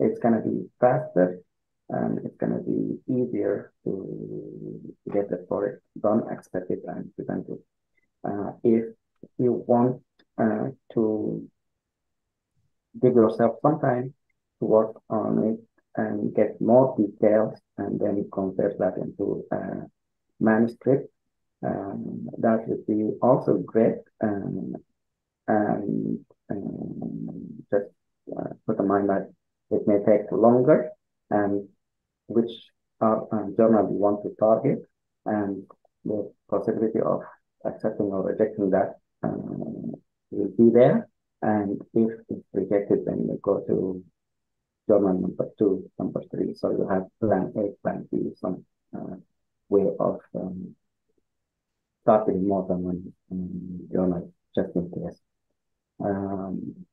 it's going to be faster and it's going to be easier to get the project done, accepted, and presented. Uh, if you want uh, to give yourself some time to work on it and get more details and then convert that into a manuscript. Um, that would be also great. Um, and um, just uh, put in mind that it may take longer and which are, um, journal you want to target and the possibility of accepting or rejecting that um, will be there. And if it's rejected, then you go to journal number two, number three. So you have plan A, plan B, some uh, way of um, started more than one um, journal, just in case. Um,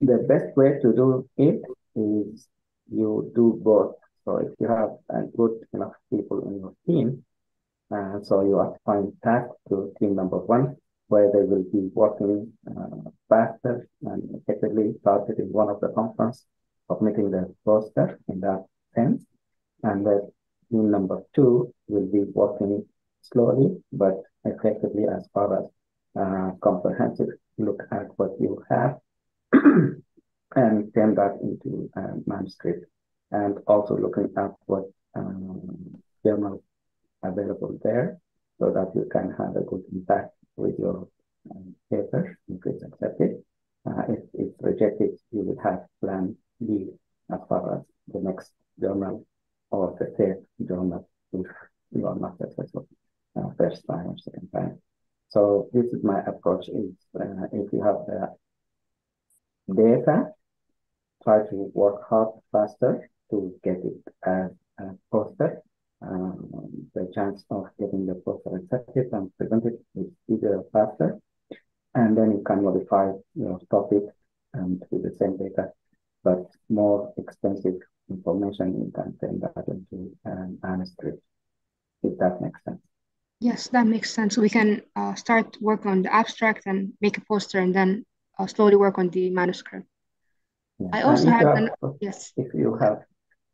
the best way to do it is you do both. So if you have a good enough people in your team, uh, so you assign tasks to team number one, where they will be working uh, and effectively targeting one of the conference, submitting the poster in that sense. And that team number two will be working slowly but effectively as far as uh, comprehensive look at what you have <clears throat> and turn that into a manuscript and also looking at what um, journals available there so that you can have a good impact with your paper if it's accepted. Uh, if it's rejected, you will have plan B as far as the next journal or the third journal if you are not successful uh, first time or second time. So this is my approach is uh, if you have the data, try to work hard faster to get it as a poster. Um, the chance of getting the poster accepted and presented is either faster. And then you can modify your topic and with the same data, but more expensive information, you can turn that into an manuscript, if that makes sense. Yes, that makes sense. So we can uh, start work on the abstract and make a poster and then uh, slowly work on the manuscript. Yeah. I also had an, yes, if you have,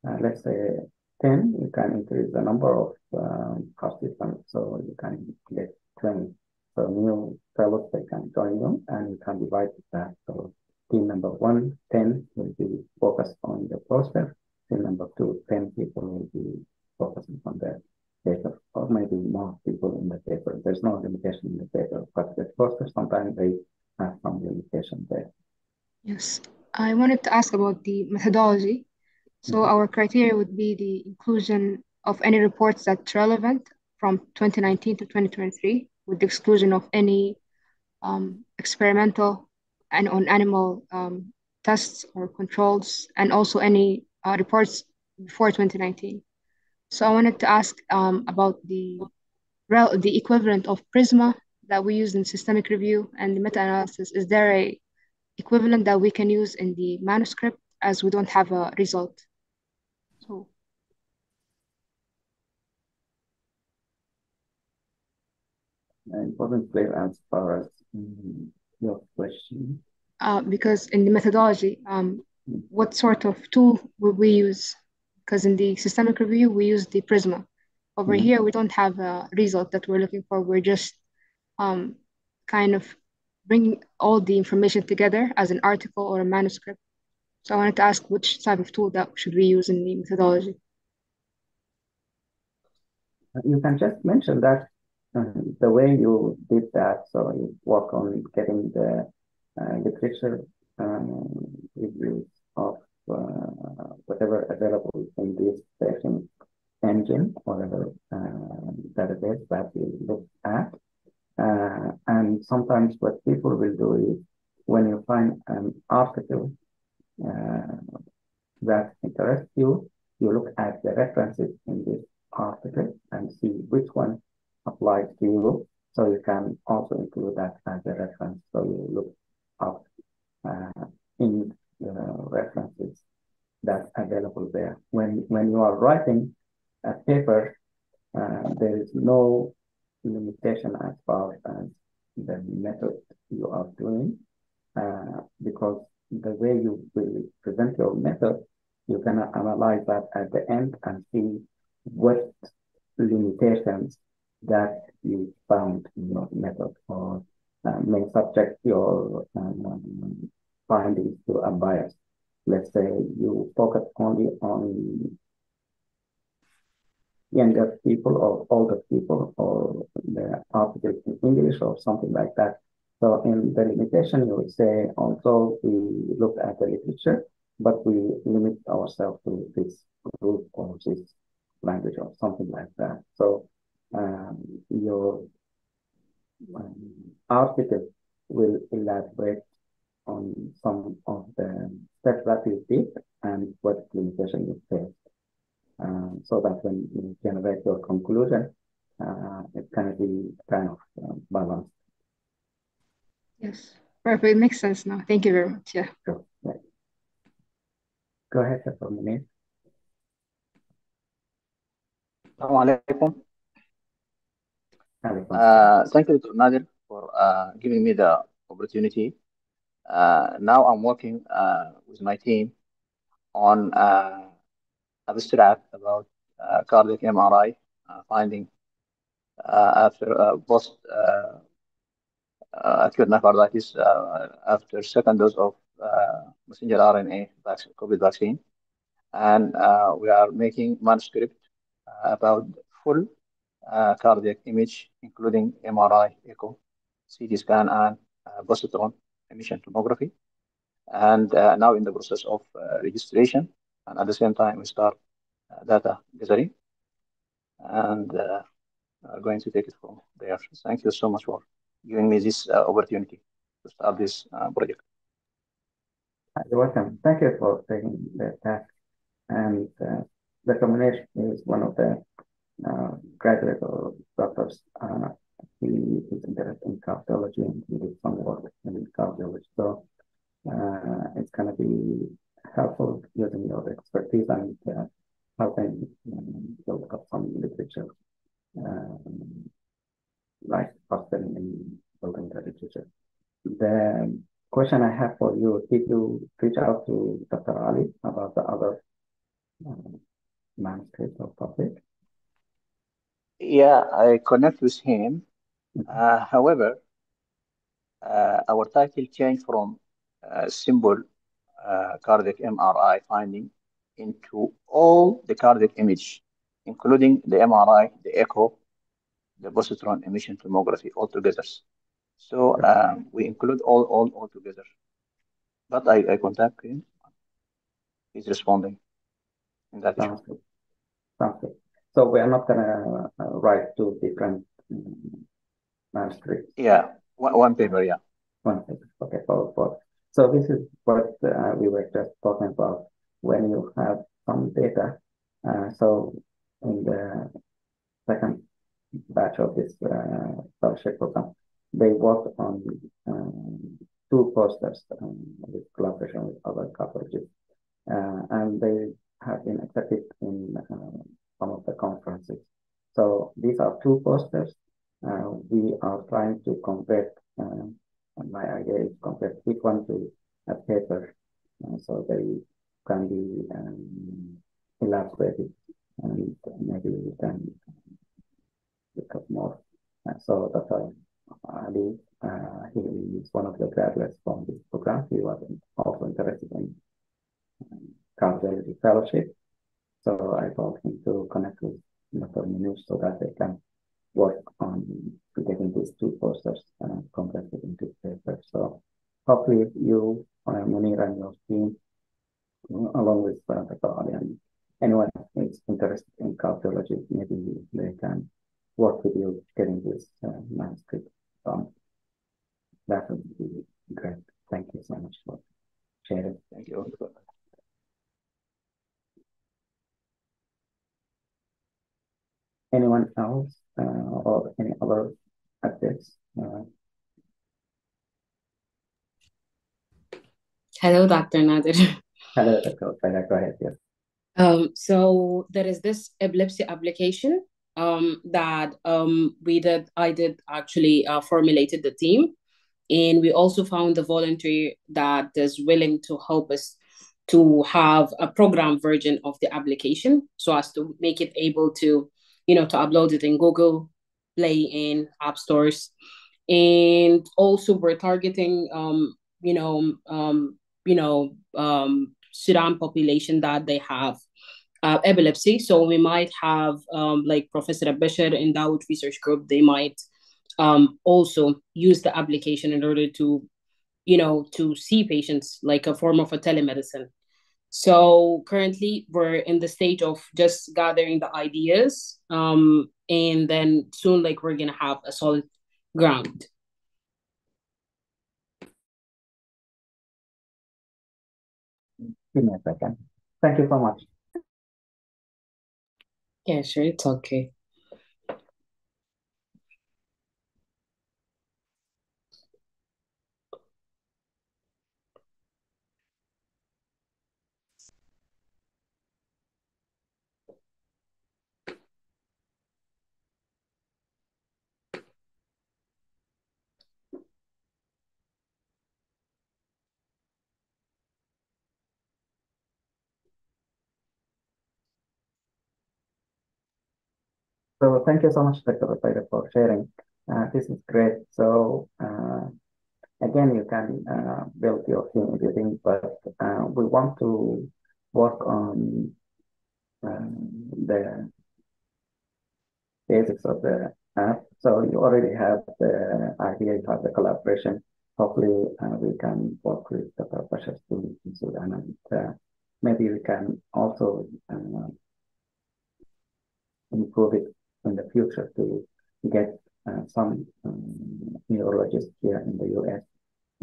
uh, let's say, 10, you can increase the number of um, participants, so you can get 20. So new fellows, they can join you, and you can divide that. So team number one, 10 will be focused on the poster. Team number two, 10 people will be focusing on the paper, or maybe more people in the paper. There's no limitation in the paper, but the poster, sometimes they have some limitation there. yes. I wanted to ask about the methodology. So Mhm. our criteria would be the inclusion of any reports that's relevant from 2019 to 2023, with the exclusion of any um, experimental and on animal um, tests or controls, and also any uh, reports before 2019. So I wanted to ask um, about the the equivalent of Prisma that we use in systemic review and the meta-analysis. Is there a equivalent that we can use in the manuscript as we don't have a result? It wasn't clear as far as mm, your question. uh, because in the methodology, um, Mm. what sort of tool would we use? Because in the systemic review, we use the Prisma. Over Mhm. here, we don't have a result that we're looking for. We're just um, kind of bringing all the information together as an article or a manuscript. So I wanted to ask which type of tool that should we use in the methodology? You can just mention that uh, the way you did that, so you work on getting the uh, literature um, reviews of uh, whatever available in this session engine, whatever uh, database that you look at. Uh, and sometimes what people will do is when you find an article uh, that interests you, you look at the references in this article and see which one applies to you. So you can also include that as a reference. So you look up uh, in the references that's available there. When when you are writing a paper, uh, there is no limitation as far as the method you are doing, uh, because the way you will present your method, you can analyze that at the end and see what limitations that you found in your method or uh, may subject your um, findings to a bias. Let's say you focus only on younger people or older people or the articles in English or something like that. So in the limitation, you would say also we look at the literature, but we limit ourselves to this group or this language or something like that. So um, your um, article will elaborate on some of the steps that you did and what limitation you faced. Um, so that when you generate your conclusion, uh, it's gonna be kind of uh, balanced. Yes, perfect. Makes sense now. Thank you very much. Yeah. Sure. Yeah. Go ahead, Dr. Munir. Assalamu alaikum. Uh, thank you, Dr. Nadir, for uh, giving me the opportunity. Uh, now I'm working uh, with my team on uh, abstract about uh, cardiac MRI uh, finding uh, after uh, post acute myocarditis uh, after second dose of uh, messenger RNA vaccine, COVID vaccine. And uh, we are making manuscript about full cardiac image, including MRI, echo, CT scan, and uh, positron emission tomography. And uh, now in the process of uh, registration. And at the same time, we start uh, data gathering and uh, are going to take it from there. Thank you so much for giving me this uh, opportunity to start this uh, project. You're welcome. Thank you for taking the task. And uh, Dr. Munir is one of the uh, graduate or doctors. Uh, he is interested in cardiology and he did some work in cardiology. So uh, it's going to be helpful using your expertise and uh, helping um, build up some literature, um, like often in building the literature. The question I have for you, did you reach out to Dr. Ali about the other uh, manuscript or topic? Yeah, I connect with him. Uh, however, uh, our title changed from uh, simple uh, cardiac MRI finding into all the cardiac image, including the MRI, the echo, the positron emission tomography altogether. So um, we include all, all, all together. But I, I contact him. He's responding in that. Sounds good. Sounds good. So we are not gonna uh, write two different um, manuscripts. Yeah, one, one paper, yeah. One paper. Okay, for, for. So this is what uh, we were just talking about when you have some data. Uh, so in the second batch of this uh, fellowship program, they worked on um, two posters um, with collaboration with other colleges, uh, and they have been accepted in uh, some of the conferences. So these are two posters. Uh, we are trying to convert, uh, my idea is convert each one to a paper, uh, so they can be um, elaborated, and maybe we can look up more. Uh, so Dr. Ali, uh, he is one of the graduates from this program. He was also interested in um, cardiology fellowship. So I told him to connect with Dr. Munir so that they can work on getting these two posters uh, converted into paper. So hopefully you, uh, Munir and your team, along with uh. Ali and anyone who is interested in cardiology, maybe they can work with you getting this uh, manuscript done. That would be great. Thank you so much for sharing. Thank you. Anyone else uh, or any other updates? Uh, Hello, Dr. Nadir. hello, Dr. Go ahead. Yes. Um, so there is this epilepsy application um, that um, we did, I did actually uh, formulated the team. And we also found a volunteer that is willing to help us to have a program version of the application so as to make it able to, you know, to upload it in Google Play in app stores. And also we're targeting, um, you know, um, you know, um, Sudan population that they have uh, epilepsy. So we might have um, like Professor Abbashar in Dawood Research Group, they might um, also use the application in order to, you know, to see patients like a form of a telemedicine. So currently we're in the stage of just gathering the ideas. Um, and then soon like we're gonna have a solid ground. Give me a second. Thank you so much. Yeah, sure, it's okay. So thank you so much, Dr. Rufida, for sharing. Uh, this is great. So uh, again, you can uh, build your team if you think, but uh, we want to work on um, the basics of the app. So you already have the idea, you have the collaboration. Hopefully, uh, we can work with the professors to Sudan, and uh, maybe we can also improve it in the future to get uh, some um, neurologists here in the US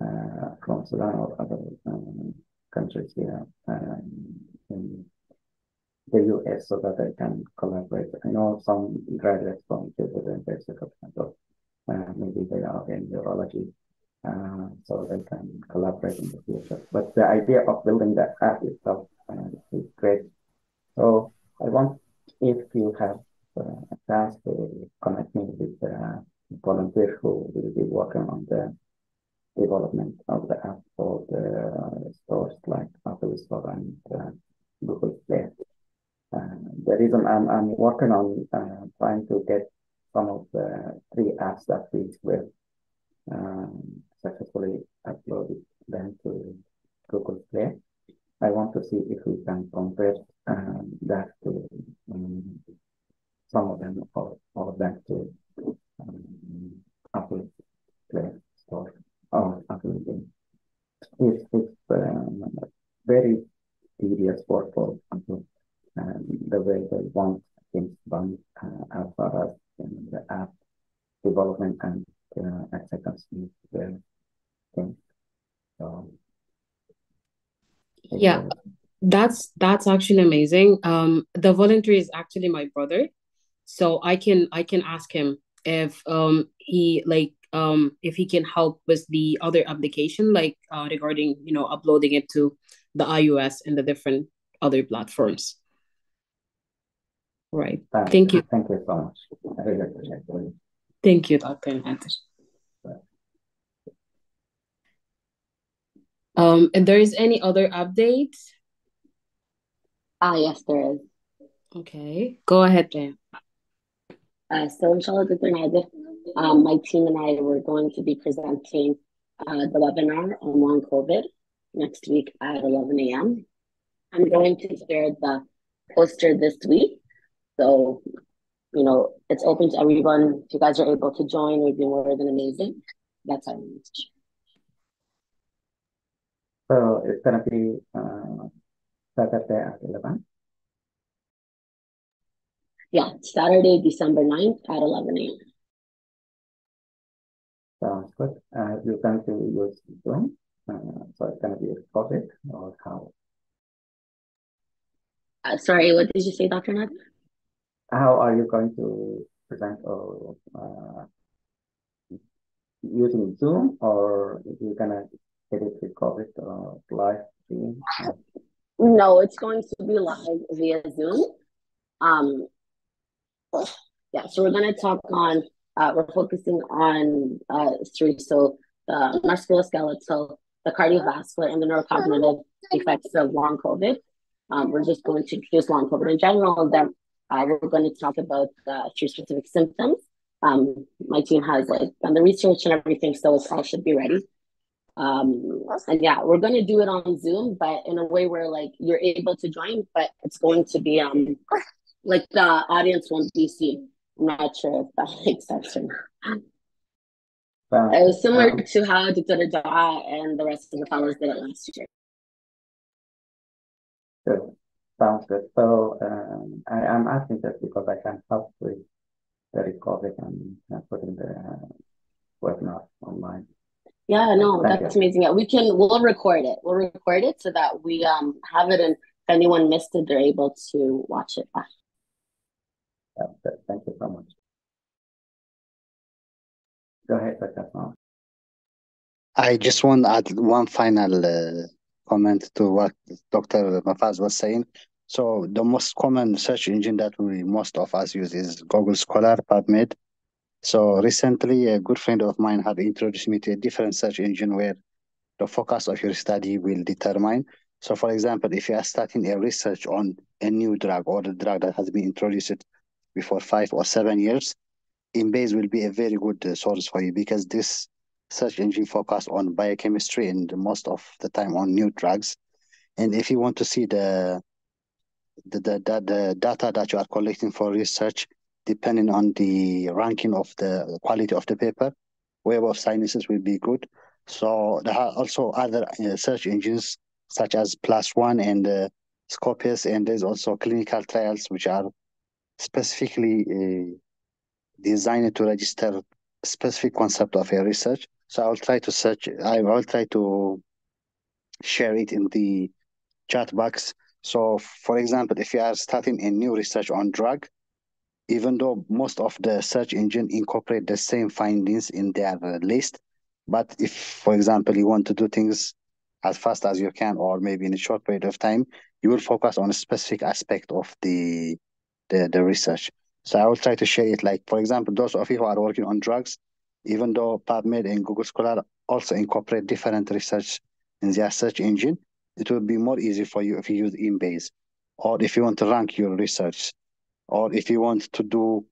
uh, from Sudan or other um, countries here um, in the US so that they can collaborate. I know some graduates from the University of example, uh, maybe they are in neurology, uh, so they can collaborate in the future. But the idea of building the app itself uh, is great. So I want, if you have uh, a chance to connect me with the volunteer who will be working on the development of the app for the stores like Apple Store and uh, Google Play. Uh, the reason I'm, I'm working on uh, trying to get some of the three apps that we will um, successfully uploaded them to Google Play. I want to see if we can convert um, that to um, some of them are, of them to um, Apple Play Store. Or Apple Game. It's, it's um, very tedious work for Apple. The way they want things done uh, as far as um, the app development and uh, acceptance is the. So, yeah that's that's actually amazing. Um the volunteer is actually my brother so i can i can ask him if um he like um if he can help with the other application like uh, regarding you know uploading it to the ios and the different other platforms right thank, thank you Thank you so much. I really appreciate thank you dr Nadir. um and there is any other updates Ah, yes, there is. okay go ahead Jaya. Uh, so inshallah, Dr. Nadir, um, my team and I were going to be presenting uh, the webinar on long COVID next week at 11 a.m. I'm going to share the poster this week. So, you know, it's open to everyone. If you guys are able to join, it would be more than amazing. That's our message. So it's gonna be uh, Saturday at 11. Yeah, Saturday, December 9th at 11 a.m. Sounds good. Uh, you going to use Zoom? Uh, so it's gonna be recorded or how? Uh, sorry, what did you say, Dr. Nadir? How are you going to present or uh, using Zoom or you're gonna get it recorded or live stream? No, it's going to be live via Zoom. Um, <sighs> yeah, so we're going to talk on, uh, we're focusing on uh, three. So the musculoskeletal, the cardiovascular, and the neurocognitive effects of long COVID. Um, we're just going to introduce long COVID in general. Then uh, we're going to talk about uh, three specific symptoms. Um, my team has like done the research and everything, so it all should be ready. Um, and yeah, we're going to do it on Zoom, but in a way where like you're able to join, but it's going to be um like the audience won't be seen. I'm not sure if that <laughs> makes sense or not. It was similar to how Dr. Dua and the rest of the fellows did it last year. Good. Sounds good. So um, I am asking this because I can help with the recording and uh, putting the uh, webinar online. Yeah, no, Thank that's you. amazing. Yeah, we can we'll record it. We'll record it so that we um have it and if anyone missed it, they're able to watch it back. That's good. Thank you so much. Go ahead, Dr. Asma. I just want to add one final uh, comment to what Dr. Mafaz was saying. So the most common search engine that we most of us use is Google Scholar, PubMed. So recently, a good friend of mine had introduced me to a different search engine where the focus of your study will determine. So for example, if you are starting a research on a new drug or the drug that has been introduced before five or seven years, Embase will be a very good uh, source for you because this search engine focus on biochemistry and most of the time on new drugs. And if you want to see the the, the, the, the data that you are collecting for research, depending on the ranking of the quality of the paper, Web of Sciences will be good. So there are also other uh, search engines such as PLOS One and uh, Scopus, and there's also clinical trials which are specifically uh, designed to register specific concept of a research. So I will try to search. I will try to share it in the chat box. So, for example, if you are starting a new research on drug, even though most of the search engine incorporate the same findings in their list, but if, for example, you want to do things as fast as you can, or maybe in a short period of time, you will focus on a specific aspect of the the, the research. So I will try to share it. Like, for example, those of you who are working on drugs, even though PubMed and Google Scholar also incorporate different research in their search engine, it will be more easy for you if you use Embase, or if you want to rank your research, or if you want to do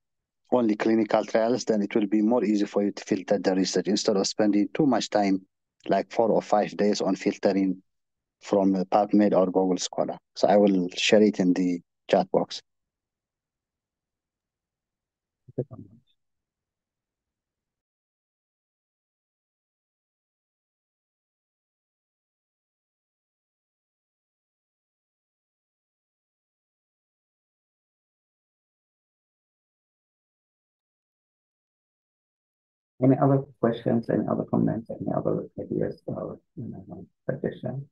only clinical trials, then it will be more easy for you to filter the research instead of spending too much time, like four or five days on filtering from PubMed or Google Scholar. So I will share it in the chat box. Any other questions, any other comments, any other ideas or you know, suggestions?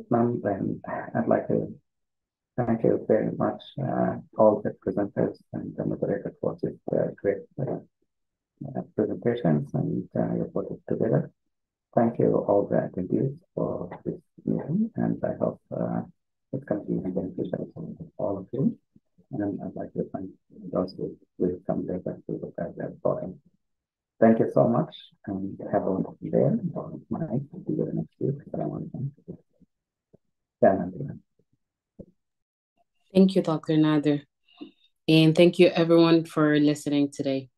Islam, then I'd like to thank you very much, uh, all the presenters and the moderator for this uh, great uh, presentations and uh, you put it together. Thank you all the attendees for this meeting, and I hope uh, it continues beneficial for all of you. And I'd like to thank those who will come later to look at their forum. Thank you so much, and have a wonderful day night. See you next week. Thank you, Dr. Nadir. And thank you, everyone, for listening today.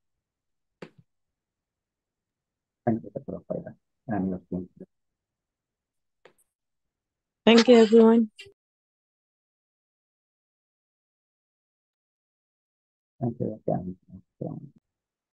Thank you, Dr. Faida. And your team. Thank you, everyone. Thank you again.